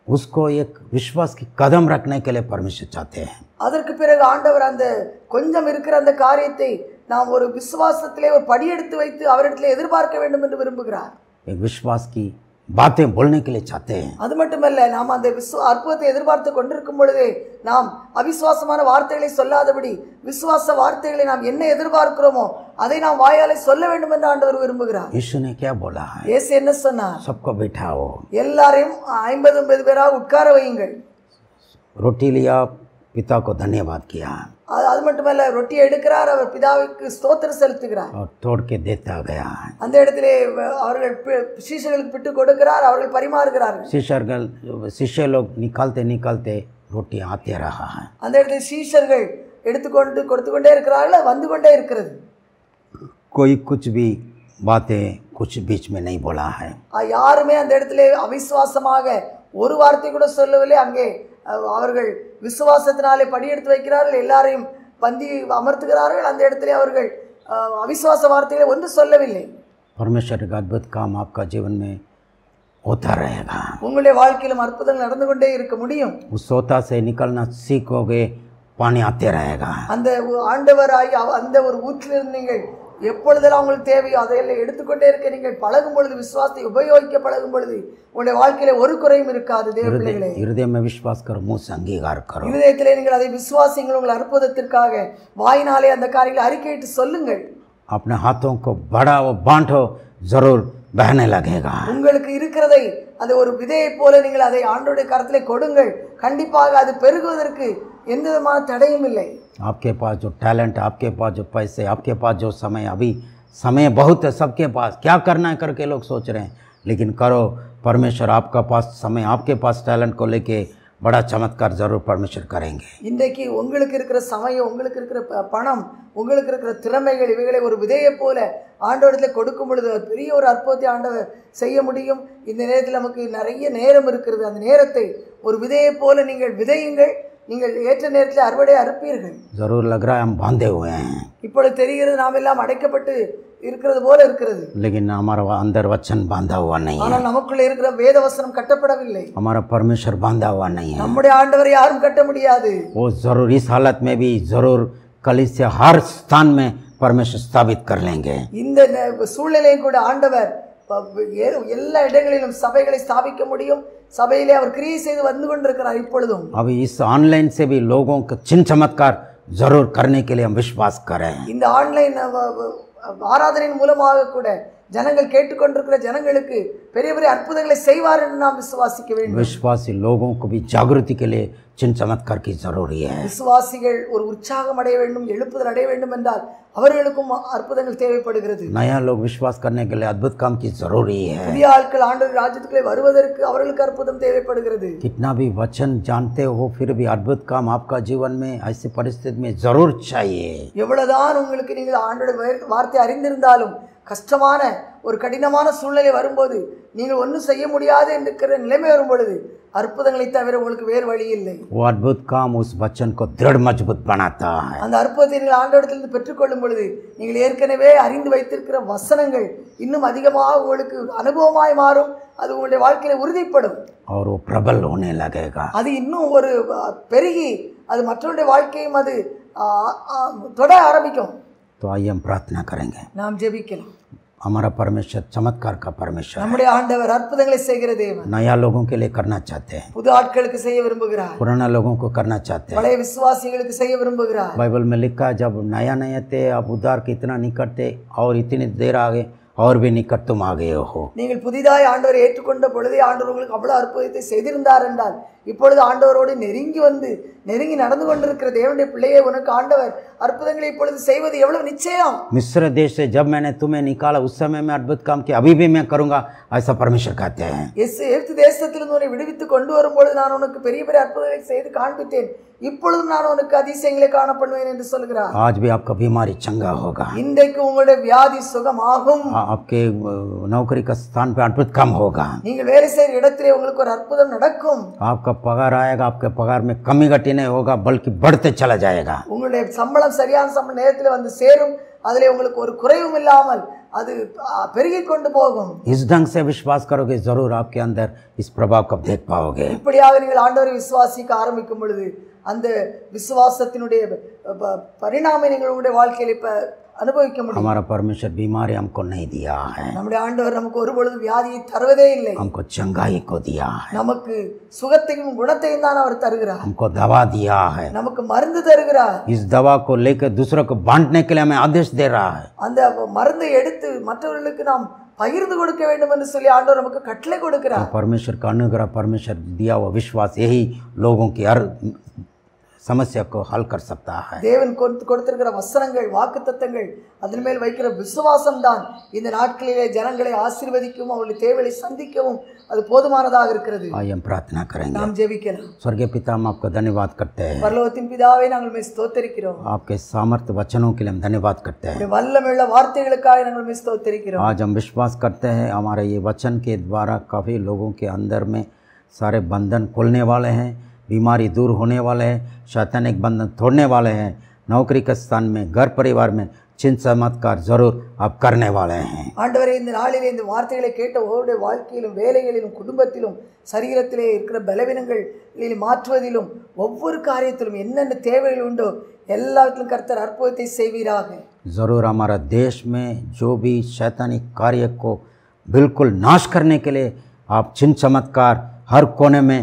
उसको एक विश्वास की कदम रखने के लिए परमेश्वर चाहते हैं அதற்கு பிறகு ஆண்டவர் அந்த கொஞ்சம் இருக்கிற அந்த காரியத்தை நாம் ஒரு விசுவாசத்திலே ஒரு படியெடுத்து வைத்து அவரிடத்தில் எதிர்பார்க்க வேண்டும் என்று விரும்புகிறார் एक विश्वास की बातें बोलने के लिए चाहते हैं அது மட்டுமல்ல நாம் அந்த விஸ்வ அற்புதத்தை எதிர்பார்த்து கொண்டிருக்கும் பொழுதே நாம் அவிசுவாசமான வார்த்தைகளை சொல்லாதபடி விசுவாச வார்த்தைகளை நாம் என்ன எதிர்பார்க்கிறோமோ அதை நாம் வாயாலே சொல்ல வேண்டும் என்று ஆண்டவர் விரும்புகிறார் यीशु ने क्या बोला है இயேசு என்ன சொன்னார் सबको बिठाओ எல்லாரையும் ஐம்பது ஐம்பது பேராக உட்கார வையுங்கள் रोटी लिया पिता को धन्यवाद किया அது அது மட்டுமல்ல ரொட்டியை எடுக்கிறார் அவர் பிதாவுக்கு ஸ்தோத்திரம் செலுத்துகிறார் और तोड़ के देता गया है அந்த இடத்திலே வ- அவர்கள் பி- சீஷர்களுக்கு பிட்டு கொடுக்கிறார் அவர்கள் பரிமாறுகிறார்கள் शिष्यगल शिष्य लोग निकालते निकालते रोटी आते रहा है அந்த இடத்துல சீஷர்கள் எடுத்துக்கொண்டு கொடுத்து கொண்டே இருக்கிறார்கள் அது வந்து கொண்டே இருக்கிறது कोई कुछ भी बातें कुछ बीच में नहीं बोला है ஆ, யாருமே அந்த இடத்திலே அவிசுவாசமாக ஒரு வார்த்தை கூட சொல்லவில்லை அங்கே அஹ், அவர்கள் விசுவாசத்தினாலே படியெடுத்து வைக்கிறார்கள் எல்லாரையும் பந்தி அமர்த்துகிறார்கள் அந்த இடத்திலே அவர்கள் அஹ், அவிசுவாச வார்த்தைகளை ஒன்று சொல்லவில்லை परमेश्वर का अद्भुत काम आपका जीवन में होता रहेगा உங்களுடைய வாழ்க்கையிலும் அற்புதங்கள் நடந்து கொண்டே இருக்க முடியும் उस सोता से निकलना सीखोगे पानी आते रहेगा அந்த ஒ- ஆண்டவராகி அவ- அந்த ஒரு ஊற்றிலிருந்து நீங்கள் எப்பொழுதெல்லாம் உங்களுக்கு தேவையோ அதையெல்லாம் எடுத்துக்கொண்டே இருக்க நீங்கள் பழகும் பொழுது விசுவாசத்தை உபயோகிக்க பழகும் பொழுது உங்களுடைய வாழ்க்கையில ஒரு குறையும் இருக்காது தேவ பிள்ளைகளே हृदय हृदय में विश्वास करो मुंह से अंगीकार करो இருதயத்திலே நீங்கள் அதை விசுவாசிங்கள் உங்கள் அற்புதத்திற்காக வாயினாலே அந்த காரியங்களை அறிக்கையிட்டு சொல்லுங்கள் अपने हाथों को बढ़ाओ बांटो जरूर बहने लगेगा உங்களுக்கு இருக்கிறதை அந்த ஒரு விதையைப் போல நீங்கள் அதை ஆண்டோடைய கரத்திலே கொடுங்கள் கண்டிப்பாக அது பெருகுவதற்கு எந்த விதமான தடையும் இல்லை आपके पास जो टैलेंट आपके पास जो पैसे आपके पास जो समय अभी समय बहुत है सबके पास क्या करना है करके लोग सोच रहे हैं लेकिन करो परमेश्वर आपका पास समय आपके पास टैलेंट को लेके बड़ा चमत्कार जरूर परमेश्वर करेंगे இன்றைக்கு உங்களுக்கு இருக்கிற சமயம் உங்களுக்கு இருக்கிற ப- பணம் உங்களுக்கு இருக்கிற திறமைகள் இவைகளை ஒரு விதையைப் போல ஆண்டவரத்தில் கொடுக்கும் பொழுது ஒரு பெரிய ஒரு அற்புதத்தை ஆண்டவர் செய்ய முடியும் இந்த நேரத்தில் நமக்கு நிறைய நேரம் இருக்கிறது அந்த நேரத்தை ஒரு விதையைப் போல நீங்கள் விதையுங்கள் நீங்கள் ஏற்ற நேரத்தில் அறுவடை அறுப்பீர்கள் ज़रूर लग रहा है हम बांधे हुए हैं இப்பொழுது தெரிகிறது நாம் எல்லாம் அடைக்கப்பட்டு இருக்கிறது போல இருக்கிறது लेकिन हमारा अंदर वचन बांधा हुआ नहीं है ஆனால் நமக்குள்ள இருக்கிற வேத வசனம் கட்டப்படவில்லை हमारा परमेश्वर बांधा हुआ नहीं है நம்முடைய ஆண்டவரை யாரும் கட்ட முடியாது वो ज़रूर इस हालत में भी ज़रूर कलिसिया हर स्थान में परमेश्वर स्थापित कर लेंगे இந்த ந- சூழ்நிலையும் கூட ஆண்டவர் ப- எ- எல்லா இடங்களிலும் சபைகளை ஸ்தாபிக்க முடியும் சபையிலே அவர் கிரியை செய்து வந்து கொண்டிருக்கிறார் இப்பொழுதும் अभी इस ऑनलाइन से भी लोगों को चिन्ह चमत्कार जरूर करने के लिए हम विश्वास करें இந்த ஆன்லைன் ஆராதனையின் மூலமாக கூட ஜனங்கள் கேட்டுக்கொண்டிருக்கிற ஜனங்களுக்கு பெரிய பெரிய அற்புதங்களை செய்வார் என்று நாம் விசுவாசிக்க வேண்டும் विश्वासी लोगों को भी जागृति के लिए चिन्ह चमत्कार की जरूरी है விசுவாசிகள் ஒரு உற்சாகம் அடைய வேண்டும் எழுப்புதல் அடைய வேண்டும் என்றால் அவர்களுக்கும் அற்புதங்கள் தேவைப்படுகிறது नया लोग विश्वास करने के लिए अद्भुत काम की जरूरी है புதிய ஆட்கள் ஆண்டவர் ராஜ்யத்துக்குள்ளே வருவதற்கு அவர்களுக்கு அற்புதம் தேவைப்படுகிறது कितना भी वचन जानते हो फिर भी अद्भुत काम आपका जीवन में ऐसी परिस्थिति में जरूर चाहिए எவ்வளவுதான் உங்களுக்கு நீங்கள் ஆண்டோட வார்த்தை அறிந்திருந்தாலும் கஷ்டமான ஒரு கடினமான சூழ்நிலை வரும்போது நீங்கள் ஒன்றும் செய்ய முடியாது என்கிற நிலைமை வரும் பொழுது அற்புதங்களை தவிர உங்களுக்கு வேறு வழி இல்லை. ஓ அற்புத் காம் பச்சன் கோ திருட் மஜ்புத் பனாத்தா அந்த அற்புதத்தை நீங்கள் ஆண்டோடத்திலிருந்து பெற்றுக்கொள்ளும் பொழுது நீங்கள் ஏற்கனவே அறிந்து வைத்திருக்கிற வசனங்கள் இன்னும் அதிகமாக உங்களுக்கு அனுபவமாய் மாறும். அது உங்களுடைய வாழ்க்கையில உறுதிப்படும். அவர் பிரபல் ஒன்று லகேகா அது இன்னும் ஒரு பெருகி அது மற்றவருடைய வாழ்க்கையும் அது தொட ஆரம்பிக்கும். तो आइए हम प्रार्थना करेंगे நாம் ஜெபிக்கலாம் हमारा परमेश्वर चमत्कार का परमेश्वर है। நம்முடைய ஆண்டவர் அற்புதங்களை செய்கிற தேவன் नया लोगों के लिए करना चाहते हैं புது ஆட்களுக்கு செய்ய விரும்புகிறார் पुराना लोगों को करना चाहते हैं பழைய விசுவாசிகளுக்கு செய்ய விரும்புகிறார் बाइबल में लिखा है जब नया नया थे आप उद्धार के इतना निकट थे और इतनी देर आगे और भी निकट तुम आ गए हो நீங்கள் புதிதாய் ஆண்டவரை ஏற்றுக்கொண்ட பொழுதே ஆண்டவர் உங்களுக்கு அவ்வளவு அற்புதத்தை செய்திருந்தார் என்றால் இப்பொழுது ஆண்டவரோடு நெருங்கி வந்து நெருங்கி நடந்து கொண்டிருக்கிற தேவனுடைய பிள்ளையை உனக்கு ஆண்டவர் அற்புதங்களை இப்பொழுது செய்வது எவ்வளவு நிச்சயம் मिस्र देश से जब मैंने तुम्हें निकाला उस समय में अद्भुत काम किया अभी भी मैं करूंगा ऐसा परमेश्वर कहते हैं எஸ் எகிப்து தேசத்திலிருந்து உன்னை விடுவித்து கொண்டு வரும்பொழுது நான் உனக்கு பெரிய பெரிய அற்புதங்களை செய்து காண்பித்தேன் இப்பொழுதும் நான் உனக்கு அதிசயங்களை காணப்படுவேன் என்று சொல்கிறார் आज भी आपका बीमारी चंगा होगा இன்றைக்கு உங்களுடைய வியாதி சுகமாகும் आ- आपके अ, नौकरी का स्थान पे अद्भुत काम होगा நீங்கள் வேலை செய்கிற இடத்திலே உங்களுக்கு ஒரு அற்புதம் நடக்கும் आपका पगार आएगा आपके पगार में कमी घटी नहीं होगा बल्कि बढ़ते चला जाएगा உங்களுடைய சம்பளம் சரியான சம்பளம் நேரத்தில் வந்து சேரும் அதிலே உங்களுக்கு ஒரு குறைவும் இல்லாமல் அது பெருகிக் கொண்டு போகும் इस ढंग से विश्वास करोगे जरूर आपके अंदर इस प्रभाव को देख पाओगे இப்படியாக நீங்கள் ஆண்டவரை விசுவாசிக்க ஆரம்பிக்கும் பொழுது அந்த விசுவாசத்தினுடைய ப- பரிணாமை நீங்கள் உங்களுடைய வாழ்க்கையில் இப்ப அனுபவிக்க முடியும் हमारा परमेश्वर बीमारी हमको नहीं दिया है நம்முடைய ஆண்டவர் நமக்கு ஒரு பொழுது வியாதியை தருவதே இல்லை हमको चंगाई को दिया है நமக்கு சுகத்தையும் குணத்தையும் தான் அவர் தருகிறார் हमको दवा दिया है நமக்கு மருந்து தருகிறார் इस दवा को लेकर दूसरों को बांटने के लिए हमें आदेश दे रहा है அந்த மருந்தை எடுத்து மற்றவர்களுக்கு நாம் பகிர்ந்து கொடுக்க வேண்டும் என்று சொல்லி ஆண்டவர் நமக்கு கட்டளை கொடுக்கிறார் परमेश्वर का अनुग्रह परमेश्वर दिया हुआ विश्वास यही लोगों की हर समस्या को हल कर सकता है தேவன் கொடுத்து கொடுத்திருக்கிற வசனங்கள் வாக்குத்தத்தங்கள் அதன் மேல் வைக்கிற விசுவாசம் தான் இந்த நாட்களிலே ஜனங்களை ஆசீர்வதிக்கவும் அவர்களுடைய தேவைகளை சந்திக்கவும் அது போதுமானதாக இருக்கிறது आइए हम प्रार्थना करेंगे நாம் ஜெபிக்கலாம் स्वर्गीय पिता हम आपका धन्यवाद करते हैं பரலோகத்தின் பிதாவை நாங்கள் உம்மை ஸ்தோத்தரிக்கிறோம் आपके सामर्थ्य वचनों के लिए हम धन्यवाद करते हैं உம்முடைய வல்லமையுள்ள வார்த்தைகளுக்காக நாங்கள் உம்மை ஸ்தோத்தரிக்கிறோம் आज हम विश्वास करते हैं हमारे ये वचन के द्वारा काफ़ी लोगों के अंदर में सारे बंधन खुलने वाले हैं बीमारी दूर होने वाले हैं शैतानिक बंधन तोड़ने वाले हैं नौकरी के स्थान में घर परिवार में चिन्ह चमत्कार जरूर आप करने वाले हैं ஆண்டவரே இந்த நாளிலே இந்த வார்த்தைகளை கேட்ட ஒவ்வொருடைய வாழ்க்கையிலும் வேலைகளிலும் குடும்பத்திலும் சரீரத்திலே இருக்கிற பலவீனங்களில் மாற்றுவதிலும் ஒவ்வொரு காரியத்திலும் என்னென்ன தேவைகள் உண்டோ எல்லாவற்றிலும் கர்த்தர் அற்புதத்தை செய்வீராக ज़रूर हमारा देश में जो भी शैतानी कार्य को बिल्कुल नाश करने के लिए आप चिन्ह चमत्कार हर कोने में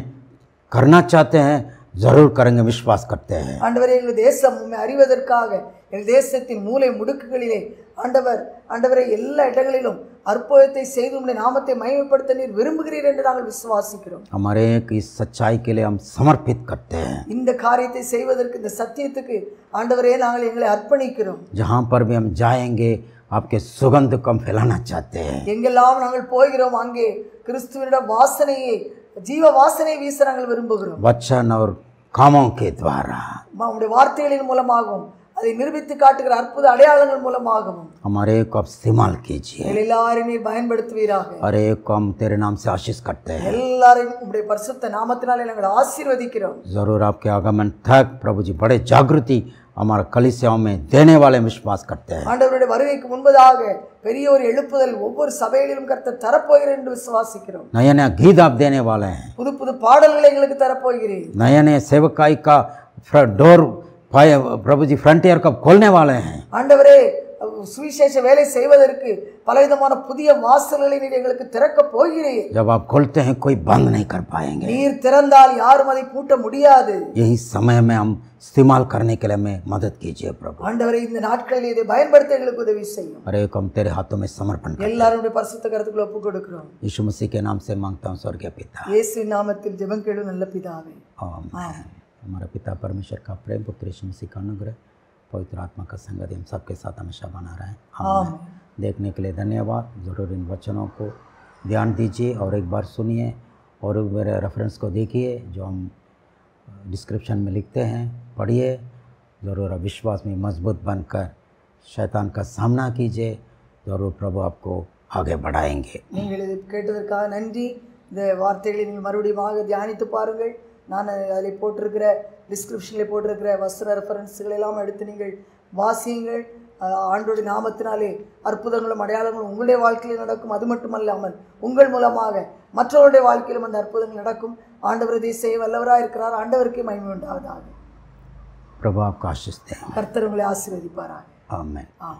करना चाहते हैं ज़रूर करेंगे विश्वास करते हैं ஆண்டவரே எங்கள் தேசம் உண்மை அறிவதற்காக எங்கள் தேசத்தின் மூலை முடுக்குகளிலே ஆண்டவர் ஆண்டவரை எல்லா இடங்களிலும் அற்புதத்தை செய்து உம்முடைய நாமத்தை மகிமைப்படுத்த நீர் விரும்புகிறீர் என்று நாங்கள் விசுவாசிக்கிறோம் हमारे एक इस सच्चाई के लिए हम समर्पित करते हैं இந்த காரியத்தை செய்வதற்கு இந்த சத்தியத்துக்கு ஆண்டவரே நாங்கள் எங்களை அர்ப்பணிக்கிறோம் जहाँ पर भी हम जाएंगे आपके सुगंध को हम फैलाना चाहते हैं எங்கெல்லாம் நாங்கள் போகிறோம் அங்கே கிறிஸ்துவனிடம் வாசனையை ஜீவ வாசனை வீச நாங்கள் விரும்புகிறோம் वचन और कामों के द्वारा உங்களுடைய வார்த்தைகளின் மூலமாகவும் அதை நிரூபித்து காட்டுகிற அற்புத அடையாளங்கள் மூலமாகவும் हमारे एक को आप इस्तेमाल कीजिए எங்கள் எல்லாரையும் நீர் பயன்படுத்துவீராக और एक को हम तेरे नाम से आशीष करते हैं எல்லாரையும் உங்களுடைய பரிசுத்த நாமத்தினாலே நாங்கள் ஆசீர்வதிக்கிறோம் ज़रूर आपके आगमन तक प्रभु जी बड़े जागृति हमारा कलिसियाओं में देने वाले विश्वास करते हैं ஆண்டவருடைய வருகைக்கு முன்பதாக பெரிய ஒரு எழுப்புதல் ஒவ்வொரு சபைகளிலும் கர்த்தர் தரப்போகிறேன் என்று விசுவாசிக்கிறோம் नया नया गीत आप देने वाले हैं புது புது பாடல்களை எங்களுக்கு தரப்போகிறேன் नए नए सेवकाई का फ्र- डोर पाए प्रभु जी फ्रंटियर कब खोलने वाले हैं ஆண்டவரே சுவிசேஷ வேலை செய்வதற்கு பலவிதமான புதிய வாசல்களை நீர் எங்களுக்கு திறக்க போகிறீர் जब आप खोलते हैं कोई बंद नहीं कर पाएंगे நீர் திறந்தால் யாரும் அதை பூட்ட முடியாது यही समय में हम इस्तेमाल करने के लिए हमें मदद कीजिए प्रभु ஆண்டவரே இந்த நாட்களில் இதை பயன்படுத்த எங்களுக்கு உதவி செய்யும் और एक हम तेरे हाथों में समर्पण करते எல்லாருடைய பரிசுத்த கருத்துக்களை ஒப்புக் கொடுக்கிறோம் हैं। यीशु मसीह के नाम से मांगता हूँ स्वर्गीय पिता இயேசு நாமத்தில் ஜெபம் கேளு நல்ல பிதாவே आमीन। हमारा पिता परमेश्वर का प्रेम पुत्र यीशु मसीह का अनुग्रह पवित्र आत्मा का संगत हम सबके साथ हमेशा बना रहे आमीन। देखने के लिए धन्यवाद ज़रूर इन वचनों को ध्यान दीजिए और एक बार सुनिए और मेरे रेफरेंस को देखिए जो हम डिस्क्रिप्शन में लिखते हैं पढ़िए ज़रूर आप विश्वास में मजबूत बनकर शैतान का सामना कीजिए ज़रूर प्रभु आपको आगे बढ़ाएंगे நீங்கள் இதை கேட்டதற்காக நன்றி இந்த வார்த்தைகளை நீங்கள் மறுபடியும் தியானித்து பாருங்கள் நான் அதில் போட்டிருக்கிற டிஸ்கிரிப்ஷனில் போட்டிருக்கிற வசன ரெஃபரன்ஸுகள் எல்லாம் எடுத்து நீங்கள் வாசியுங்கள். ஆண்டோடைய நாமத்தினாலே அற்புதங்களும் அடையாளங்களும் உங்களுடைய வாழ்க்கையில் நடக்கும். அது மட்டுமல்லாமல் உங்கள் மூலமாக மற்றவருடைய வாழ்க்கையிலும் அந்த அற்புதங்கள் நடக்கும். ஆண்டவர் இதை செய்ய வல்லவராக இருக்கிறார். ஆண்டவருக்கே மகிமை உண்டாவதாக. பிரபா காஷஸ்தே கர்த்தர் உங்களை ஆசீர்வதிப்பாராக. ஆமாம் ஆ